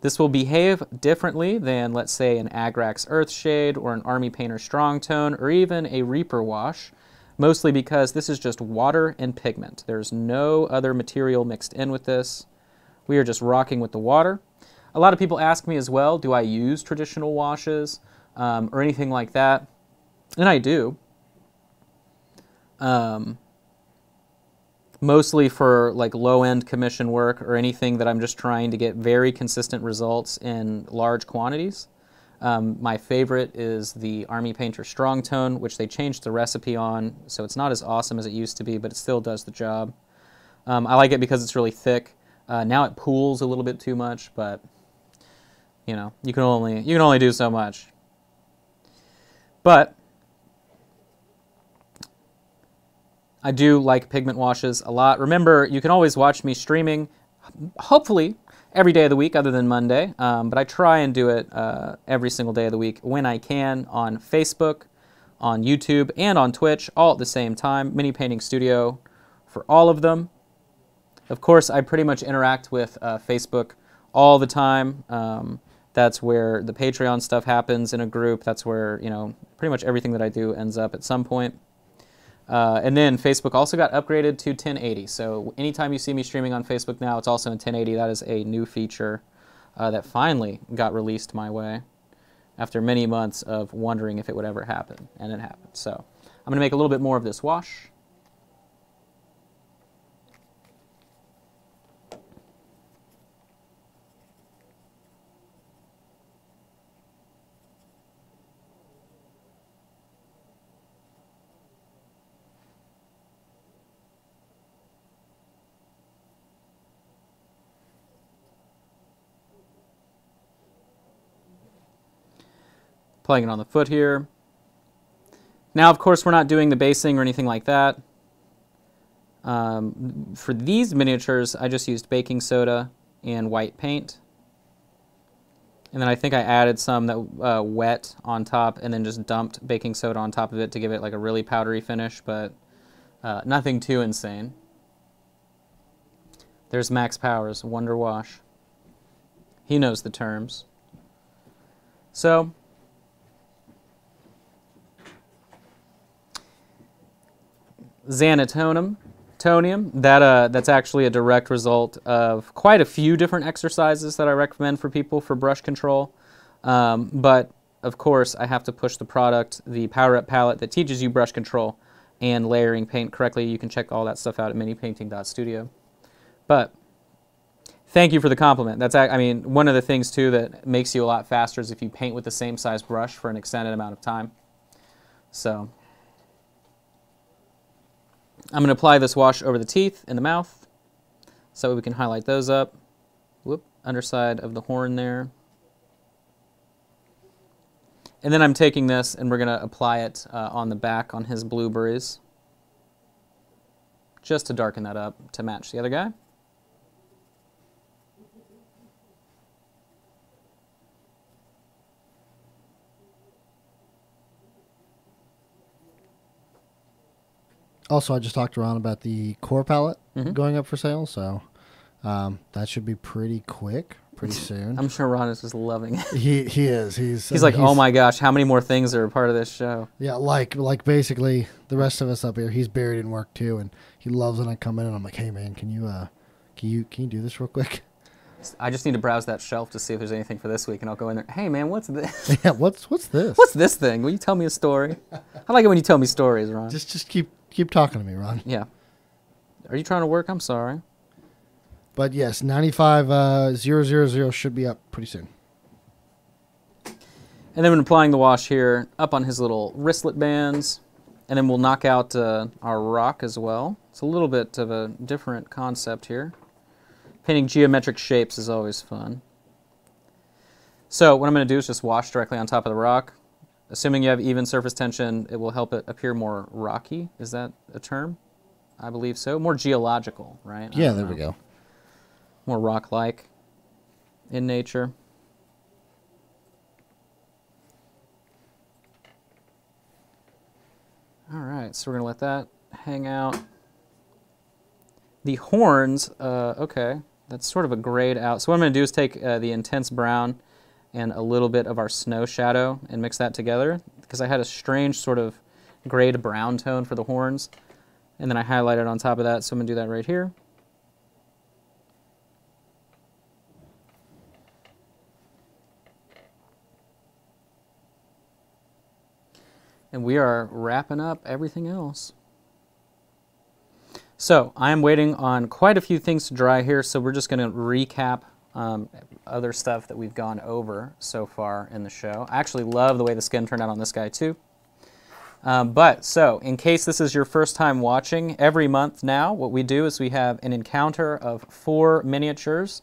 This will behave differently than, let's say, an Agrax Earthshade or an Army Painter Strong Tone or even a Reaper wash, mostly because this is just water and pigment. There's no other material mixed in with this. We are just rocking with the water. A lot of people ask me as well, do I use traditional washes um, or anything like that? And I do. Um, mostly for like low end commission work or anything that I'm just trying to get very consistent results in large quantities. Um, my favorite is the Army Painter Strong Tone, which they changed the recipe on, so it's not as awesome as it used to be, but it still does the job. Um, I like it because it's really thick. Uh, now it pools a little bit too much, but you know you can only you can only do so much. But I do like pigment washes a lot. Remember, you can always watch me streaming, hopefully every day of the week other than Monday, um, but I try and do it uh, every single day of the week when I can on Facebook on YouTube and on Twitch, all at the same time. Mini Painting Studio for all of them. Of course, I pretty much interact with uh, Facebook all the time. Um, that's where the Patreon stuff happens in a group. That's where, you know, pretty much everything that I do ends up at some point. Uh, and then Facebook also got upgraded to 1080. So anytime you see me streaming on Facebook now, it's also in 1080. That is a new feature uh, that finally got released my way after many months of wondering if it would ever happen. And it happened. So I'm going to make a little bit more of this wash. Applying it on the foot here. Now, of course, we're not doing the basing or anything like that. Um, for these miniatures, I just used baking soda and white paint. And then I think I added some that uh, wet on top and then just dumped baking soda on top of it to give it like a really powdery finish, but uh, nothing too insane. There's Max Powers, Wonder Wash. He knows the terms. So, Xanatonium, tonium, that, uh, that's actually a direct result of quite a few different exercises that I recommend for people for brush control. Um, but of course, I have to push the product, the Power Up palette that teaches you brush control and layering paint correctly. You can check all that stuff out at minipainting.studio. But thank you for the compliment. That's, I mean, one of the things too that makes you a lot faster is if you paint with the same size brush for an extended amount of time. So I'm going to apply this wash over the teeth and the mouth so we can highlight those up. Whoop, underside of the horn there. And then I'm taking this and we're going to apply it uh, on the back on his blueberries just to darken that up to match the other guy. Also, I just talked to Ron about the core palette Mhm. going up for sale, so um, that should be pretty quick, pretty soon. I'm sure Ron is just loving it. he he is. He's He's I like, mean, oh my gosh, how many more things are a part of this show? Yeah, like like basically the rest of us up here. He's buried in work too, and he loves when I come in and I'm like, hey man, can you uh, can you can you do this real quick? I just need to browse that shelf to see if there's anything for this week, and I'll go in there. Hey man, what's this? yeah, what's what's this? What's this thing? Will you tell me a story? I like it when you tell me stories, Ron. Just just keep keep talking to me, Ron. yeah. Are you trying to work? I'm sorry. But yes, ninety five uh, zero zero zero should be up pretty soon. And then when applying the wash here, up on his little wristlet bands, and then we'll knock out uh, our rock as well. It's a little bit of a different concept here. Painting geometric shapes is always fun. So what I'm going to do is just wash directly on top of the rock. Assuming you have even surface tension, it will help it appear more rocky. Is that a term? I believe so. More geological, right? I Yeah, there we go. More rock-like in nature. All right, so we're gonna let that hang out. The horns, uh, okay, that's sort of a grayed out. So what I'm gonna do is take uh, the intense brown and a little bit of our snow shadow and mix that together because I had a strange sort of grayed brown tone for the horns. And then I highlighted on top of that, so I'm gonna do that right here. And we are wrapping up everything else. So I'm waiting on quite a few things to dry here, so we're just to recap um, other stuff that we've gone over so far in the show. I actually love the way the skin turned out on this guy too. Um, but so, in case this is your first time watching, every month now, what we do is we have an encounter of four miniatures.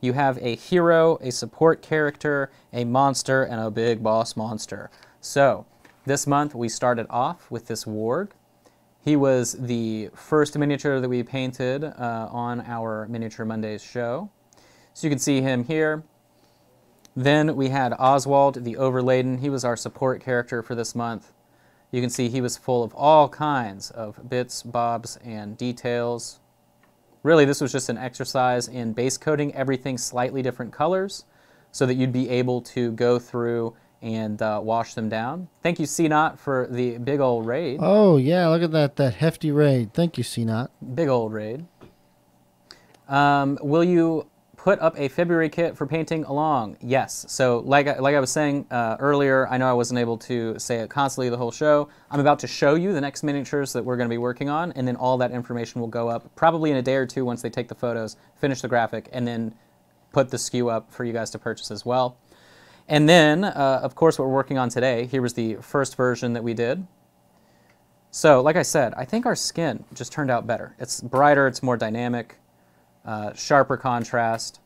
You have a hero, a support character, a monster, and a big boss monster. So, this month we started off with this warg. He was the first miniature that we painted uh, on our Miniature Mondays show. So you can see him here. Then we had Oswald, the Overladen. He was our support character for this month. You can see he was full of all kinds of bits, bobs, and details. Really, this was just an exercise in base coating everything slightly different colors so that you'd be able to go through and uh, wash them down. Thank you, CNOT, for the big old raid. Oh yeah, look at that that hefty raid. Thank you, CNOT. Big old raid. Um, will you put up a February kit for painting along? Yes. So, like I, like I was saying uh, earlier, I know I wasn't able to say it constantly the whole show. I'm about to show you the next miniatures that we're going to be working on, and then all that information will go up probably in a day or two once they take the photos, finish the graphic, and then put the SKU up for you guys to purchase as well. And then, uh, of course, what we're working on today, here was the first version that we did. So, like I said, I think our skin just turned out better. It's brighter, it's more dynamic, uh, sharper contrast.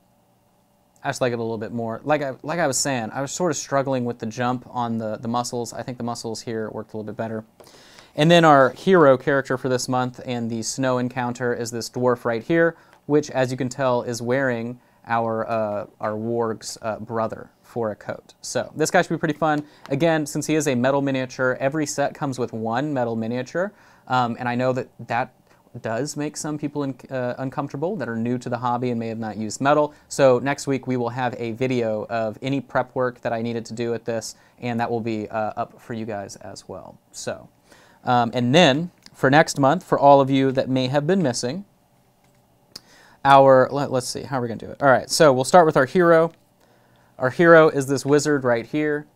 I just like it a little bit more. Like I, like I was saying, I was sort of struggling with the jump on the, the muscles. I think the muscles here worked a little bit better. And then our hero character for this month and the snow encounter is this dwarf right here, which, as you can tell, is wearing our, uh, our warg's uh, brother for a coat. So this guy should be pretty fun. Again, since he is a metal miniature, every set comes with one metal miniature. Um, and I know that that does make some people in, uh, uncomfortable that are new to the hobby and may have not used metal. So next week we will have a video of any prep work that I needed to do with this, and that will be uh, up for you guys as well. So, um, and then for next month, for all of you that may have been missing, our let, us see how are we going to do it. All right, so we'll start with our hero. Our hero is this wizard right here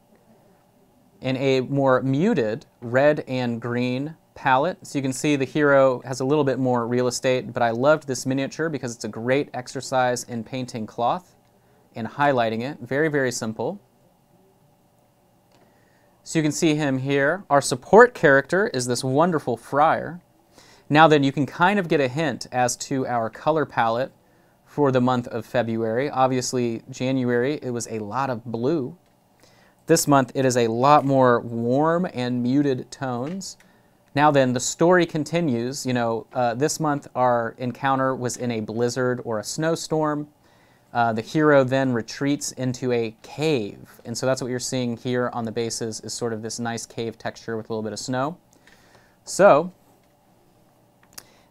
in a more muted red and green palette. So you can see the hero has a little bit more real estate, but I loved this miniature because it's a great exercise in painting cloth and highlighting it. Very, very simple. So you can see him here. Our support character is this wonderful friar. Now then, you can kind of get a hint as to our color palette for the month of February. Obviously, January, it was a lot of blue. This month, it is a lot more warm and muted tones. Now then, the story continues. You know, uh, this month our encounter was in a blizzard or a snowstorm. Uh, the hero then retreats into a cave. And so that's what you're seeing here on the bases is sort of this nice cave texture with a little bit of snow. So,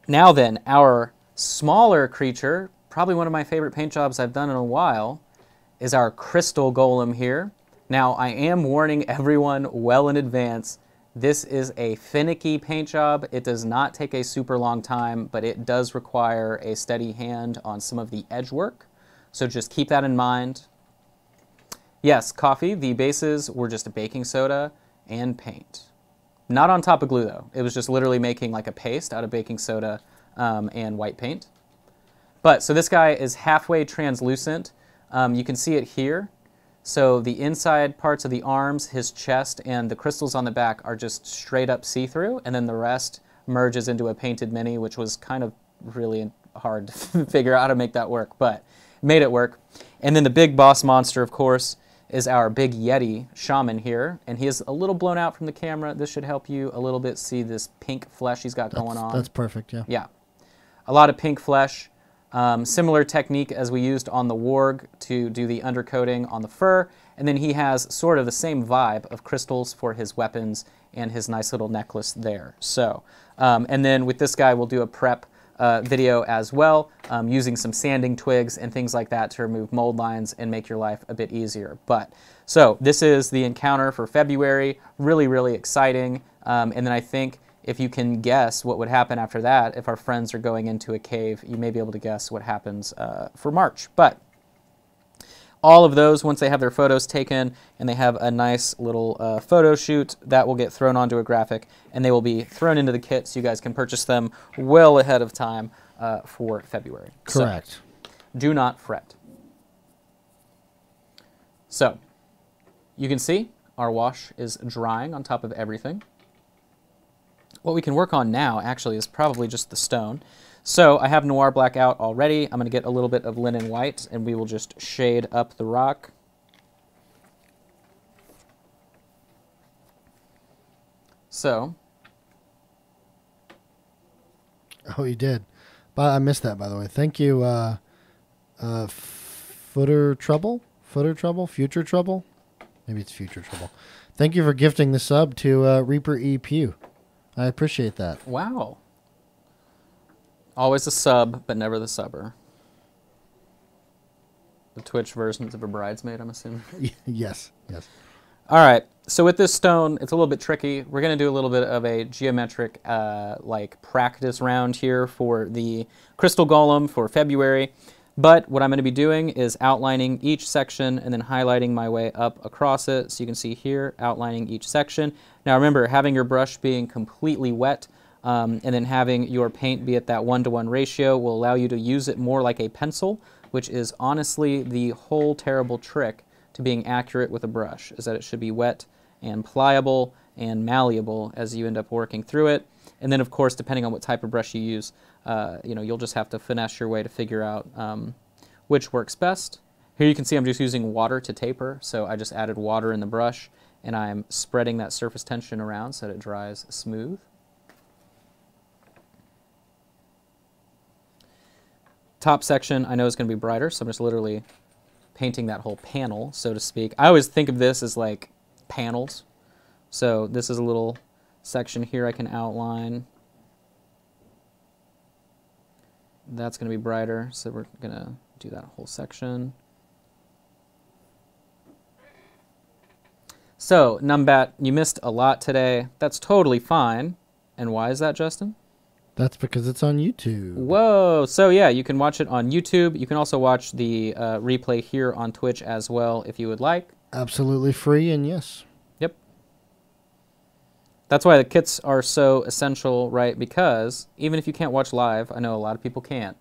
now then, our smaller creature, probably one of my favorite paint jobs I've done in a while, is our crystal golem here. Now, I am warning everyone well in advance this is a finicky paint job. It does not take a super long time, but it does require a steady hand on some of the edge work. So just keep that in mind. Yes, coffee, the bases were just baking soda and paint. Not on top of glue though. It was just literally making like a paste out of baking soda um, and white paint. But so this guy is halfway translucent. Um, you can see it here. So the inside parts of the arms, his chest, and the crystals on the back are just straight up see-through, and then the rest merges into a painted mini, which was kind of really hard to figure out how to make that work, but made it work. And then the big boss monster, of course, is our big Yeti shaman here, and he is a little blown out from the camera. This should help you a little bit see this pink flesh he's got That's, going on. that's perfect. Yeah. Yeah. A lot of pink flesh. Um, similar technique as we used on the Warg to do the undercoating on the fur. And then he has sort of the same vibe of crystals for his weapons and his nice little necklace there. So, um, and then with this guy, we'll do a prep uh, video as well, um, using some sanding twigs and things like that to remove mold lines and make your life a bit easier. But so this is the encounter for February. Really, really exciting. Um, and then I think if you can guess what would happen after that, if our friends are going into a cave, you may be able to guess what happens uh, for March. But all of those, once they have their photos taken and they have a nice little uh, photo shoot, that will get thrown onto a graphic and they will be thrown into the kit so you guys can purchase them well ahead of time uh, for February. So, Correct. do not fret. So, you can see our wash is drying on top of everything. What we can work on now actually is probably just the stone. So I have Noir Black out already. I'm going to get a little bit of Linen White and we will just shade up the rock. So, Oh, you did. But I missed that, by the way. Thank you, uh, uh, Footer Trouble? Footer Trouble? Future Trouble? Maybe it's future trouble. Thank you for gifting the sub to uh, Reaper E. I appreciate that. Wow. Always a sub, but never the subber. The Twitch versions of a bridesmaid, I'm assuming. yes, yes. All right. So with this stone, it's a little bit tricky. We're going to do a little bit of a geometric uh, like practice round here for the crystal golem for February. But what I'm going to be doing is outlining each section and then highlighting my way up across it. So you can see here, outlining each section. Now remember, having your brush being completely wet um, and then having your paint be at that one-to-one ratio will allow you to use it more like a pencil, which is honestly the whole terrible trick to being accurate with a brush, is that it should be wet and pliable and malleable as you end up working through it. And then, of course, depending on what type of brush you use, uh, you know, you'll just have to finesse your way to figure out um, which works best. Here you can see I'm just using water to taper, so I just added water in the brush, and I'm spreading that surface tension around so that it dries smooth. Top section I know is going to be brighter, so I'm just literally painting that whole panel, so to speak. I always think of this as like panels. So this is a little section here I can outline. That's going to be brighter, so we're going to do that whole section. So, Numbat, you missed a lot today. That's totally fine. And why is that, Justin? That's because it's on YouTube. Whoa! So yeah, you can watch it on YouTube. You can also watch the uh, replay here on Twitch as well if you would like. Absolutely free, and yes. That's why the kits are so essential, right? Because even if you can't watch live, I know a lot of people can't.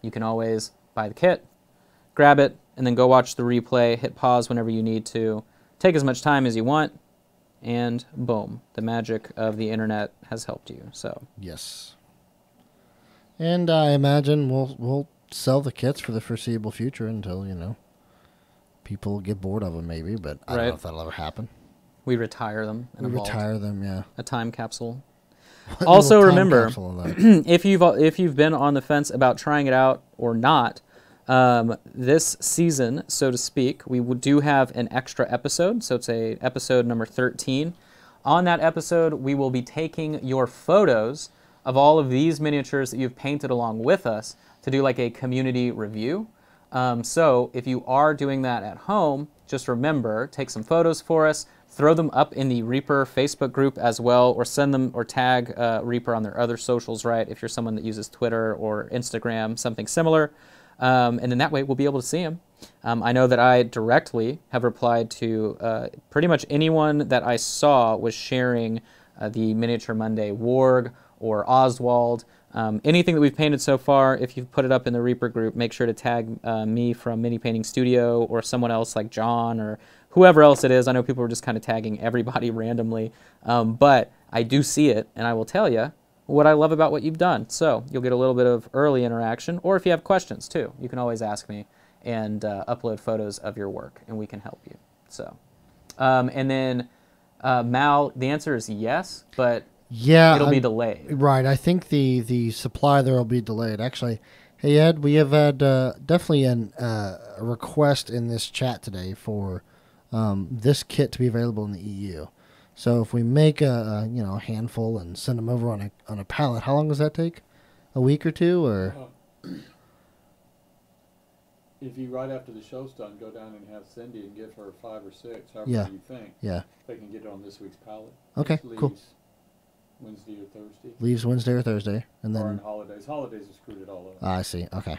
You can always buy the kit, grab it, and then go watch the replay. Hit pause whenever you need to. Take as much time as you want, and boom, the magic of the internet has helped you. So Yes. And I imagine we'll we'll sell the kits for the foreseeable future until you know people get bored of them, maybe. But I don't know if that'll ever happen. We retire them in We a vault, retire them, yeah. a time capsule. Also remember- if you've if you've been on the fence about trying it out or not, um, this season, so to speak, we do have an extra episode. So it's a episode number thirteen. On that episode, we will be taking your photos of all of these miniatures that you've painted along with us to do like a community review. Um, so if you are doing that at home, just remember, take some photos for us, throw them up in the Reaper Facebook group as well, or send them or tag uh, Reaper on their other socials, right? If you're someone that uses Twitter or Instagram, something similar. Um, and then that way we'll be able to see them. Um, I know that I directly have replied to uh, pretty much anyone that I saw was sharing uh, the Miniature Monday Warg or Oswald. Um, anything that we've painted so far, if you've put it up in the Reaper group, make sure to tag uh, me from Mini Painting Studio or someone else like John or whoever else it is. I know people are just kind of tagging everybody randomly, um, but I do see it, and I will tell you what I love about what you've done. So you'll get a little bit of early interaction, or if you have questions too, you can always ask me and uh, upload photos of your work, and we can help you. So, um, and then uh, Mal, the answer is yes, but Yeah, it'll be I'm- delayed. Right. I think the the supply there will be delayed. Actually, hey Ed, we have had uh, definitely an, uh, a request in this chat today for um, this kit to be available in the EU. So if we make a, a you know a handful and send them over on a on a pallet, how long does that take? A week or two, or If you, right after the show's done, go down and have Cindy and give her five or six, however Yeah. you think, yeah? they can get it on this week's pallet. Okay, cool. Wednesday or Thursday, Leaves Wednesday or Thursday, and or on then holidays. Holidays have screwed it all up. I see. Okay.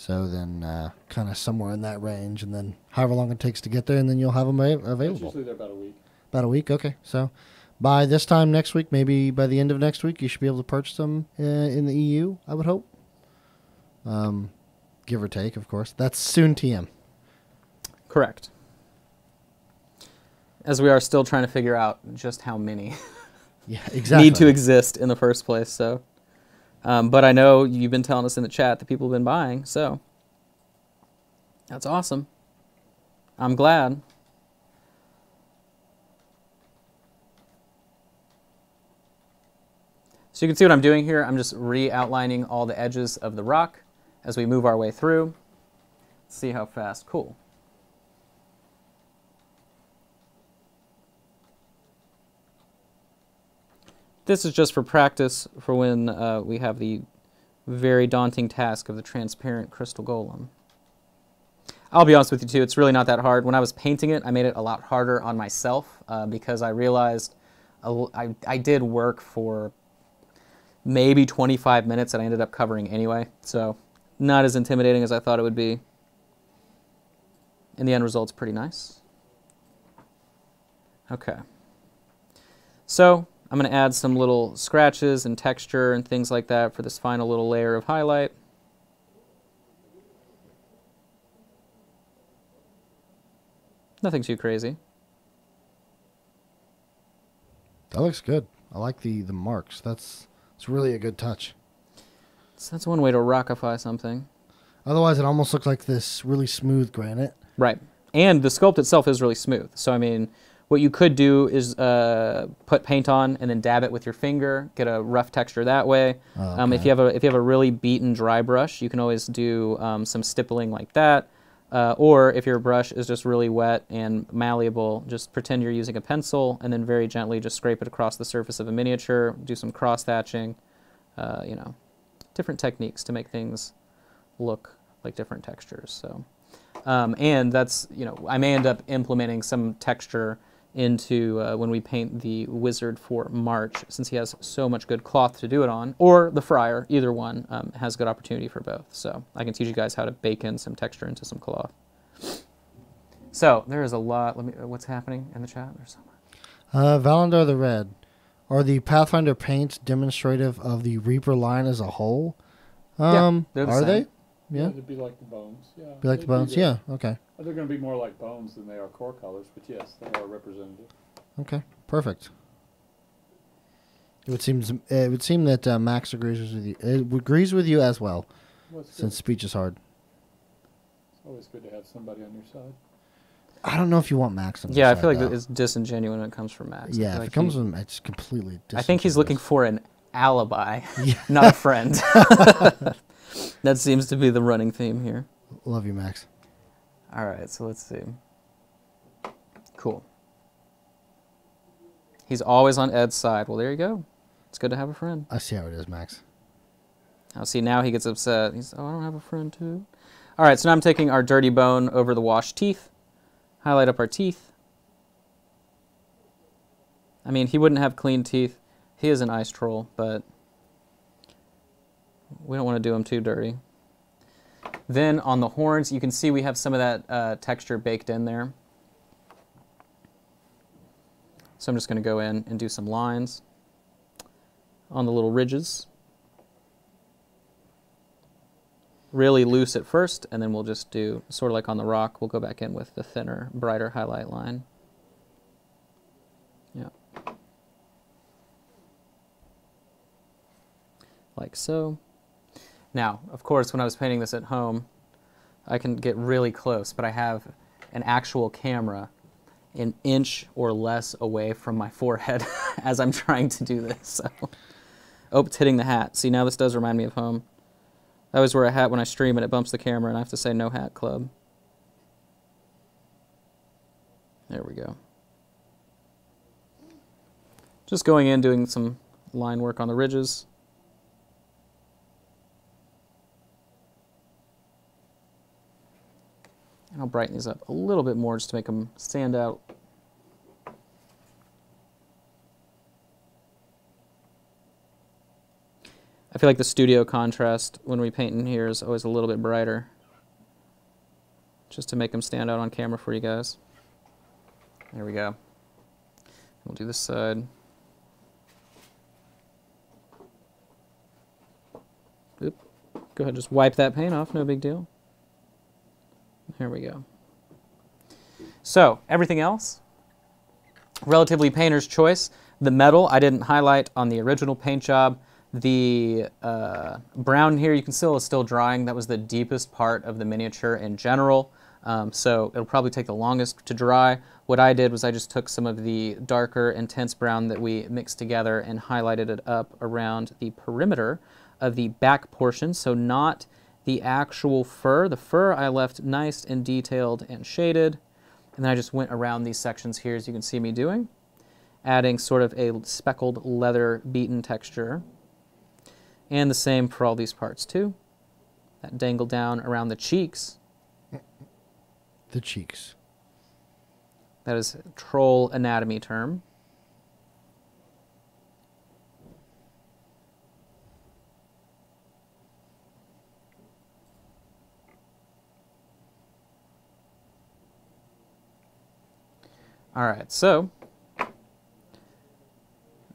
So then, uh, kind of somewhere in that range, and then however long it takes to get there, and then you'll have them It's available. usually they're about a week. About a week, okay. So by this time next week, maybe by the end of next week, you should be able to purchase them uh, in the EU. I would hope. Um, give or take, of course. That's soon TM. Correct. As we are still trying to figure out just how many Yeah, exactly. need to exist in the first place. So, um, but I know you've been telling us in the chat that people have been buying. So that's awesome. I'm glad. So you can see what I'm doing here. I'm just re-outlining all the edges of the rock as we move our way through. Let's see how fast. Cool. This is just for practice for when uh, we have the very daunting task of the transparent crystal golem. I'll be honest with you too, it's really not that hard. When I was painting it, I made it a lot harder on myself uh, because I realized I did work for maybe 25 minutes that I ended up covering anyway. So, not as intimidating as I thought it would be. And the end result's pretty nice. Okay. So, I'm going to add some little scratches and texture and things like that for this final little layer of highlight. Nothing too crazy. That looks good. I like the the marks. That's it's really a good touch. So that's one way to rockify something. Otherwise, it almost looks like this really smooth granite. Right. And the sculpt itself is really smooth. So, I mean, what you could do is uh, put paint on and then dab it with your finger, get a rough texture that way. Oh, Um, if you have a if you have a really beaten dry brush, you can always do um, some stippling like that. Uh, or if your brush is just really wet and malleable, just pretend you're using a pencil and then very gently just scrape it across the surface of a miniature. Do some cross hatching. Uh, you know, different techniques to make things look like different textures. So, um, and that's you know I may end up implementing some texture into uh, when we paint the wizard for March, since he has so much good cloth to do it on, or the friar. Either one um, has good opportunity for both. So I can teach you guys how to bake in some texture into some cloth. So there is a lot. Let me. uh, What's happening in the chat? There's so much. Uh, Valandar the Red. Are the Pathfinder paints demonstrative of the Reaper line as a whole? Yeah, Um, they're the are same. they? Yeah. It'd be like the bones, yeah. Be like the they'd bones? Yeah. Okay. They're gonna be more like bones than they are core colors, but yes, they are representative. Okay. Perfect. It would seem it would seem that uh, Max agrees with you. It agrees with you as well, Well, it's, good. since speech is hard. it's always good to have somebody on your side. I don't know if you want Max. On your Yeah, I feel like though. it's disingenuous when it comes from Max. Yeah, if like it comes he- from, it's completely. I think he's looking for an alibi, Yeah. not a friend. that seems to be the running theme here. Love you, Max. All right, so let's see. Cool. He's always on Ed's side. Well, there you go. It's good to have a friend. I see how it is, Max. Now, see, now he gets upset. He's, oh, I don't have a friend, too. All right, so now I'm taking our dirty bone over the washed teeth, highlight up our teeth. I mean, he wouldn't have clean teeth. He is an ice troll, but we don't want to do them too dirty. Then on the horns, you can see we have some of that uh, texture baked in there. So I'm just going to go in and do some lines on the little ridges. Really loose at first, and then we'll just do, sort of like on the rock, we'll go back in with the thinner, brighter highlight line. Yeah. Like so. Now, of course, when I was painting this at home, I can get really close, but I have an actual camera an inch or less away from my forehead as I'm trying to do this. So. Oh, it's hitting the hat. See, now this does remind me of home. I always wear a hat when I stream and it bumps the camera and I have to say no hat club. There we go. Just going in, doing some line work on the ridges. And I'll brighten these up a little bit more just to make them stand out. I feel like the studio contrast when we paint in here is always a little bit brighter. Just to make them stand out on camera for you guys. There we go. We'll do this side. Oop. Go ahead, just wipe that paint off, no big deal. There we go. So, everything else, relatively painter's choice. The metal I didn't highlight on the original paint job. The uh, brown here you can still is still drying. That was the deepest part of the miniature in general. Um, so it'll probably take the longest to dry. What I did was I just took some of the darker intense brown that we mixed together and highlighted it up around the perimeter of the back portion. So not the actual fur. The fur I left nice and detailed and shaded. And then I just went around these sections here as you can see me doing. adding sort of a speckled leather beaten texture. And the same for all these parts too. That dangle down around the cheeks. The cheeks. That is a troll anatomy term. All right, so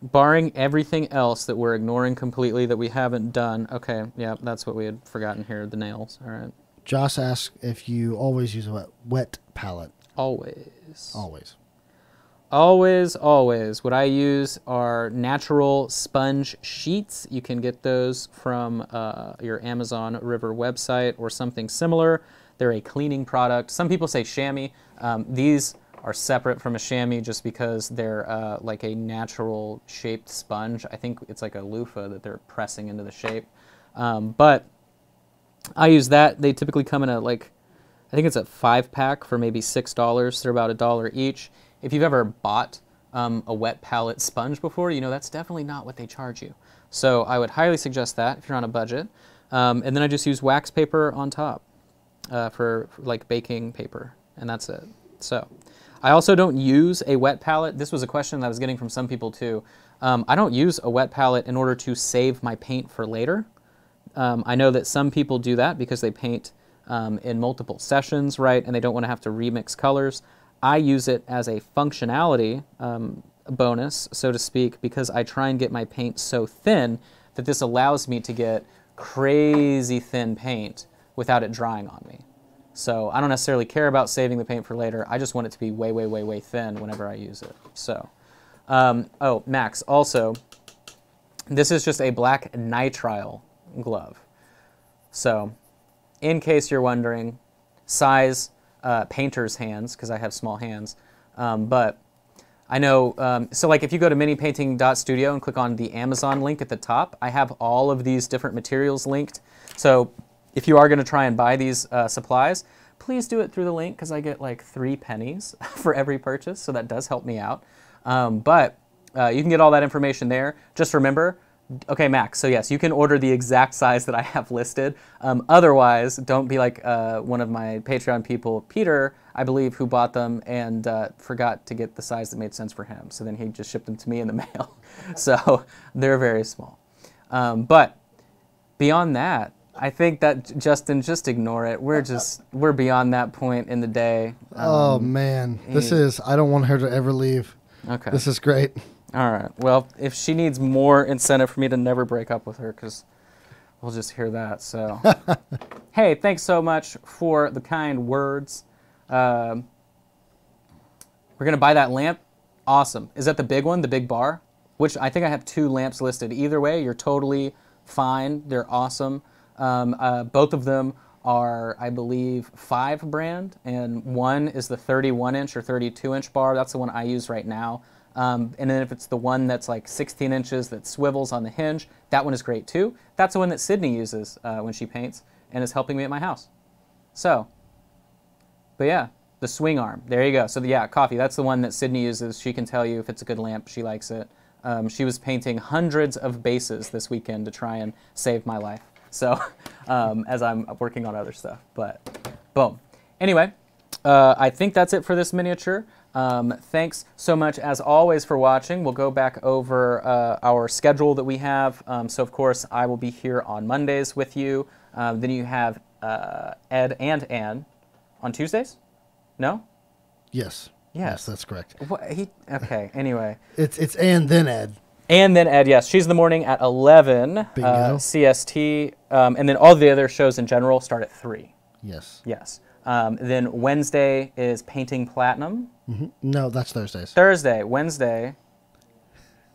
barring everything else that we're ignoring completely that we haven't done. Okay, yeah, that's what we had forgotten here, the nails. All right. Joss asks if you always use a wet, wet palette. Always. Always. Always, always. What I use are natural sponge sheets. You can get those from uh, your Amazon River website or something similar. They're a cleaning product. Some people say chamois. Um, these are separate from a chamois just because they're uh, like a natural shaped sponge. I think it's like a loofah that they're pressing into the shape. Um, but I use that. They typically come in a like, I think it's a five pack for maybe six dollars. They're about a dollar each. If you've ever bought um, a wet palette sponge before, you know that's definitely not what they charge you. So I would highly suggest that if you're on a budget. Um, and then I just use wax paper on top uh, for, for like baking paper, and that's it. So I also don't use a wet palette. This was a question that I was getting from some people too. Um, I don't use a wet palette in order to save my paint for later. Um, I know that some people do that because they paint um, in multiple sessions, right, and they don't want to have to remix colors. I use it as a functionality um, bonus, so to speak, because I try and get my paint so thin that this allows me to get crazy thin paint without it drying on me. So I don't necessarily care about saving the paint for later. I just want it to be way, way, way, way thin whenever I use it. So, um, oh, Max, also, this is just a black nitrile glove. So, in case you're wondering, size uh, painter's hands, because I have small hands. Um, but I know, um, so like if you go to minipainting.studio and click on the Amazon link at the top, I have all of these different materials linked. So if you are going to try and buy these uh, supplies, please do it through the link because I get like three pennies for every purchase, so that does help me out. Um, but uh, you can get all that information there. Just remember, okay, Max, so yes, you can order the exact size that I have listed. Um, otherwise, don't be like uh, one of my Patreon people, Peter, I believe, who bought them and uh, forgot to get the size that made sense for him. So then he just shipped them to me in the mail. so they're very small. Um, but beyond that, I think that Justin, just ignore it. We're just we're beyond that point in the day. oh Um, man, this is. I don't want her to ever leave. okay. This is great. All right. Well, if she needs more incentive for me to never break up with her, because we'll just hear that. So, hey, thanks so much for the kind words. Um, we're gonna buy that lamp. Awesome. Is that the big one, the big bar? Which I think I have two lamps listed. Either way, you're totally fine. They're awesome. Um, uh, both of them are, I believe, five brand, and one is the 31 inch or 32 inch bar. That's the one I use right now. Um, and then if it's the one that's like 16 inches that swivels on the hinge, that one is great too. That's the one that Sydney uses uh, when she paints and is helping me at my house. So, but yeah, the swing arm. There you go. So the, yeah, coffee. That's the one that Sydney uses. She can tell you if it's a good lamp. She likes it. Um, she was painting hundreds of bases this weekend to try and save my life. So, um, as I'm working on other stuff, but boom. Anyway, uh, I think that's it for this miniature. Um, thanks so much, as always, for watching. We'll go back over uh, our schedule that we have. Um, so, of course, I will be here on Mondays with you. Um, then you have uh, Ed and Anne on Tuesdays. No? Yes. Yes. that's correct. What, he, okay. Anyway, It's it's and then Ed. And then Ed. Yes, she's in the morning at 11 uh, CST, um, and then all the other shows in general start at three. Yes. Yes. Um, then Wednesday is Painting Platinum. hmm No, that's Thursdays. Thursday, Wednesday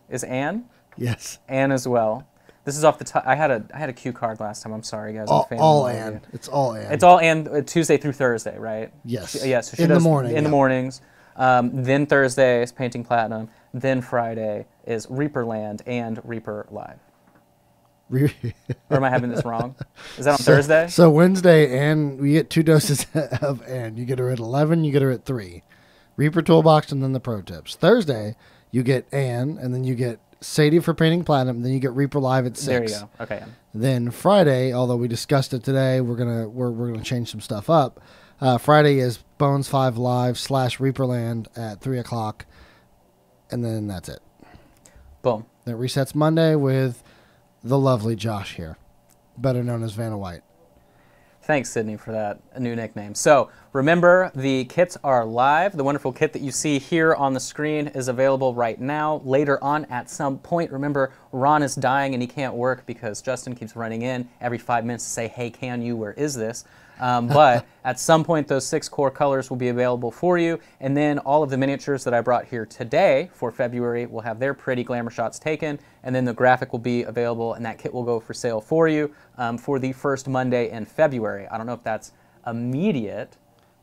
is Anne. Yes. Anne as well. This is off the top. I had a I had a cue card last time. I'm sorry, guys. All, all all of and. you. It's all Anne. It's all Anne uh, Tuesday through Thursday, right? Yes. She, yeah. So she In the does morning, In the mornings. Um, then Thursday is Painting Platinum. Then Friday is Reaperland and Reaper Live. Re- Or am I having this wrong? Is that on Thursday? So Wednesday, Anne we get two doses of and. You get her at eleven. You get her at three. Reaper Toolbox, and then the pro tips. Thursday, you get Anne, and then you get Sadie for painting platinum. And then you get Reaper Live at six. There you go. Okay. Then Friday, although we discussed it today, we're gonna we're, we're gonna change some stuff up. Uh, Friday is Bones Five Live slash Reaperland at three o'clock, and then that's it. Boom. Then it resets Monday with the lovely Josh here, better known as Vanna White. Thanks, Sydney, for that new nickname. So remember, the kits are live. The wonderful kit that you see here on the screen is available right now. Later on, at some point, remember, Ron is dying and he can't work because Justin keeps running in every five minutes to say, "Hey, can you? Where is this?" Um, but at some point, those six core colors will be available for you, and then all of the miniatures that I brought here today for February will have their pretty glamour shots taken, and then the graphic will be available, and that kit will go for sale for you um, for the first Monday in February. I don't know if that's immediate.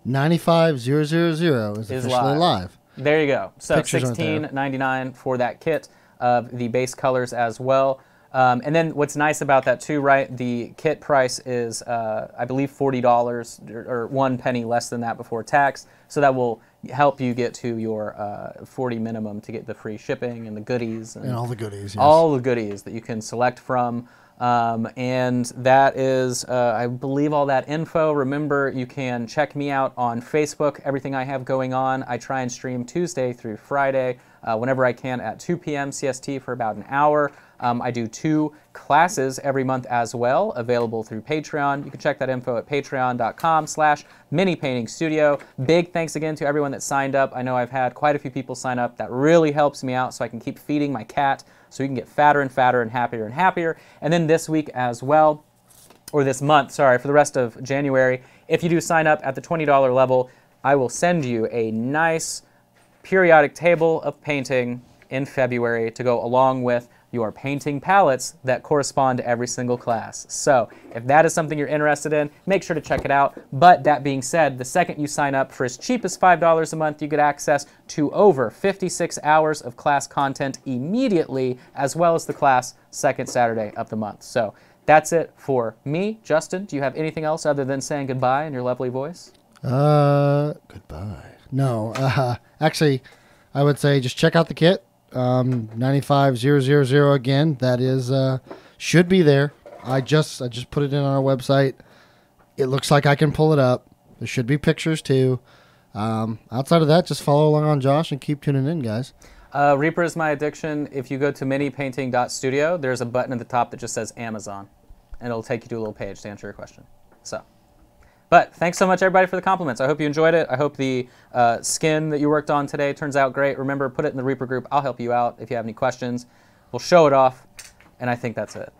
Ninety five zero zero zero is Is officially live. live. There you go. So Pictures aren't there. sixteen ninety nine for that kit of the base colors as well. Um, and then what's nice about that too, right? The kit price is, uh, I believe, forty dollars or, or one penny less than that before tax. So that will help you get to your uh, forty minimum to get the free shipping and the goodies And all the goodies. Yes. all the goodies that you can select from. Um, and that is, uh, I believe, all that info. Remember, you can check me out on Facebook, everything I have going on. I try and stream Tuesday through Friday uh, whenever I can at 2 p.m. CST for about an hour. Um, I do two classes every month as well, available through Patreon. You can check that info at patreon.com slash mini painting studio. Big thanks again to everyone that signed up. I know I've had quite a few people sign up. That really helps me out so I can keep feeding my cat so we can get fatter and fatter and happier and happier. And then this week as well, or this month, sorry, for the rest of January, if you do sign up at the $20 level, I will send you a nice periodic table of painting in February to go along with your painting palettes that correspond to every single class. So, if that is something you're interested in, make sure to check it out. But that being said, the second you sign up for as cheap as $5 a month, you get access to over 56 hours of class content immediately, as well as the class second Saturday of the month. So, that's it for me. Justin, do you have anything else other than saying goodbye in your lovely voice? Uh, goodbye. No, uh, actually, I would say just check out the kit. Um, ninety five zero zero zero again. That is uh, should be there. I just I just put it in on our website. It looks like I can pull it up. There should be pictures too. Um, outside of that, just follow along on Josh and keep tuning in, guys. Uh, Reaper is my addiction. If you go to minipainting.studio, there's a button at the top that just says Amazon, and it'll take you to a little page to answer your question. So, but thanks so much, everybody, for the compliments. I hope you enjoyed it. I hope the uh, skin that you worked on today turns out great. Remember, put it in the Reaper group. I'll help you out if you have any questions. We'll show it off, and I think that's it.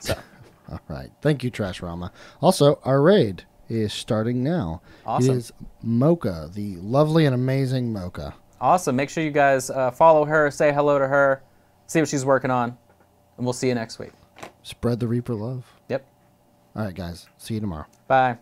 So, All right. Thank you, Trash Rama. Also, our raid is starting now. Awesome. It is Mocha, the lovely and amazing Mocha. awesome. Make sure you guys uh, follow her, say hello to her, see what she's working on, and we'll see you next week. Spread the Reaper love. Yep. All right, guys. See you tomorrow. Bye.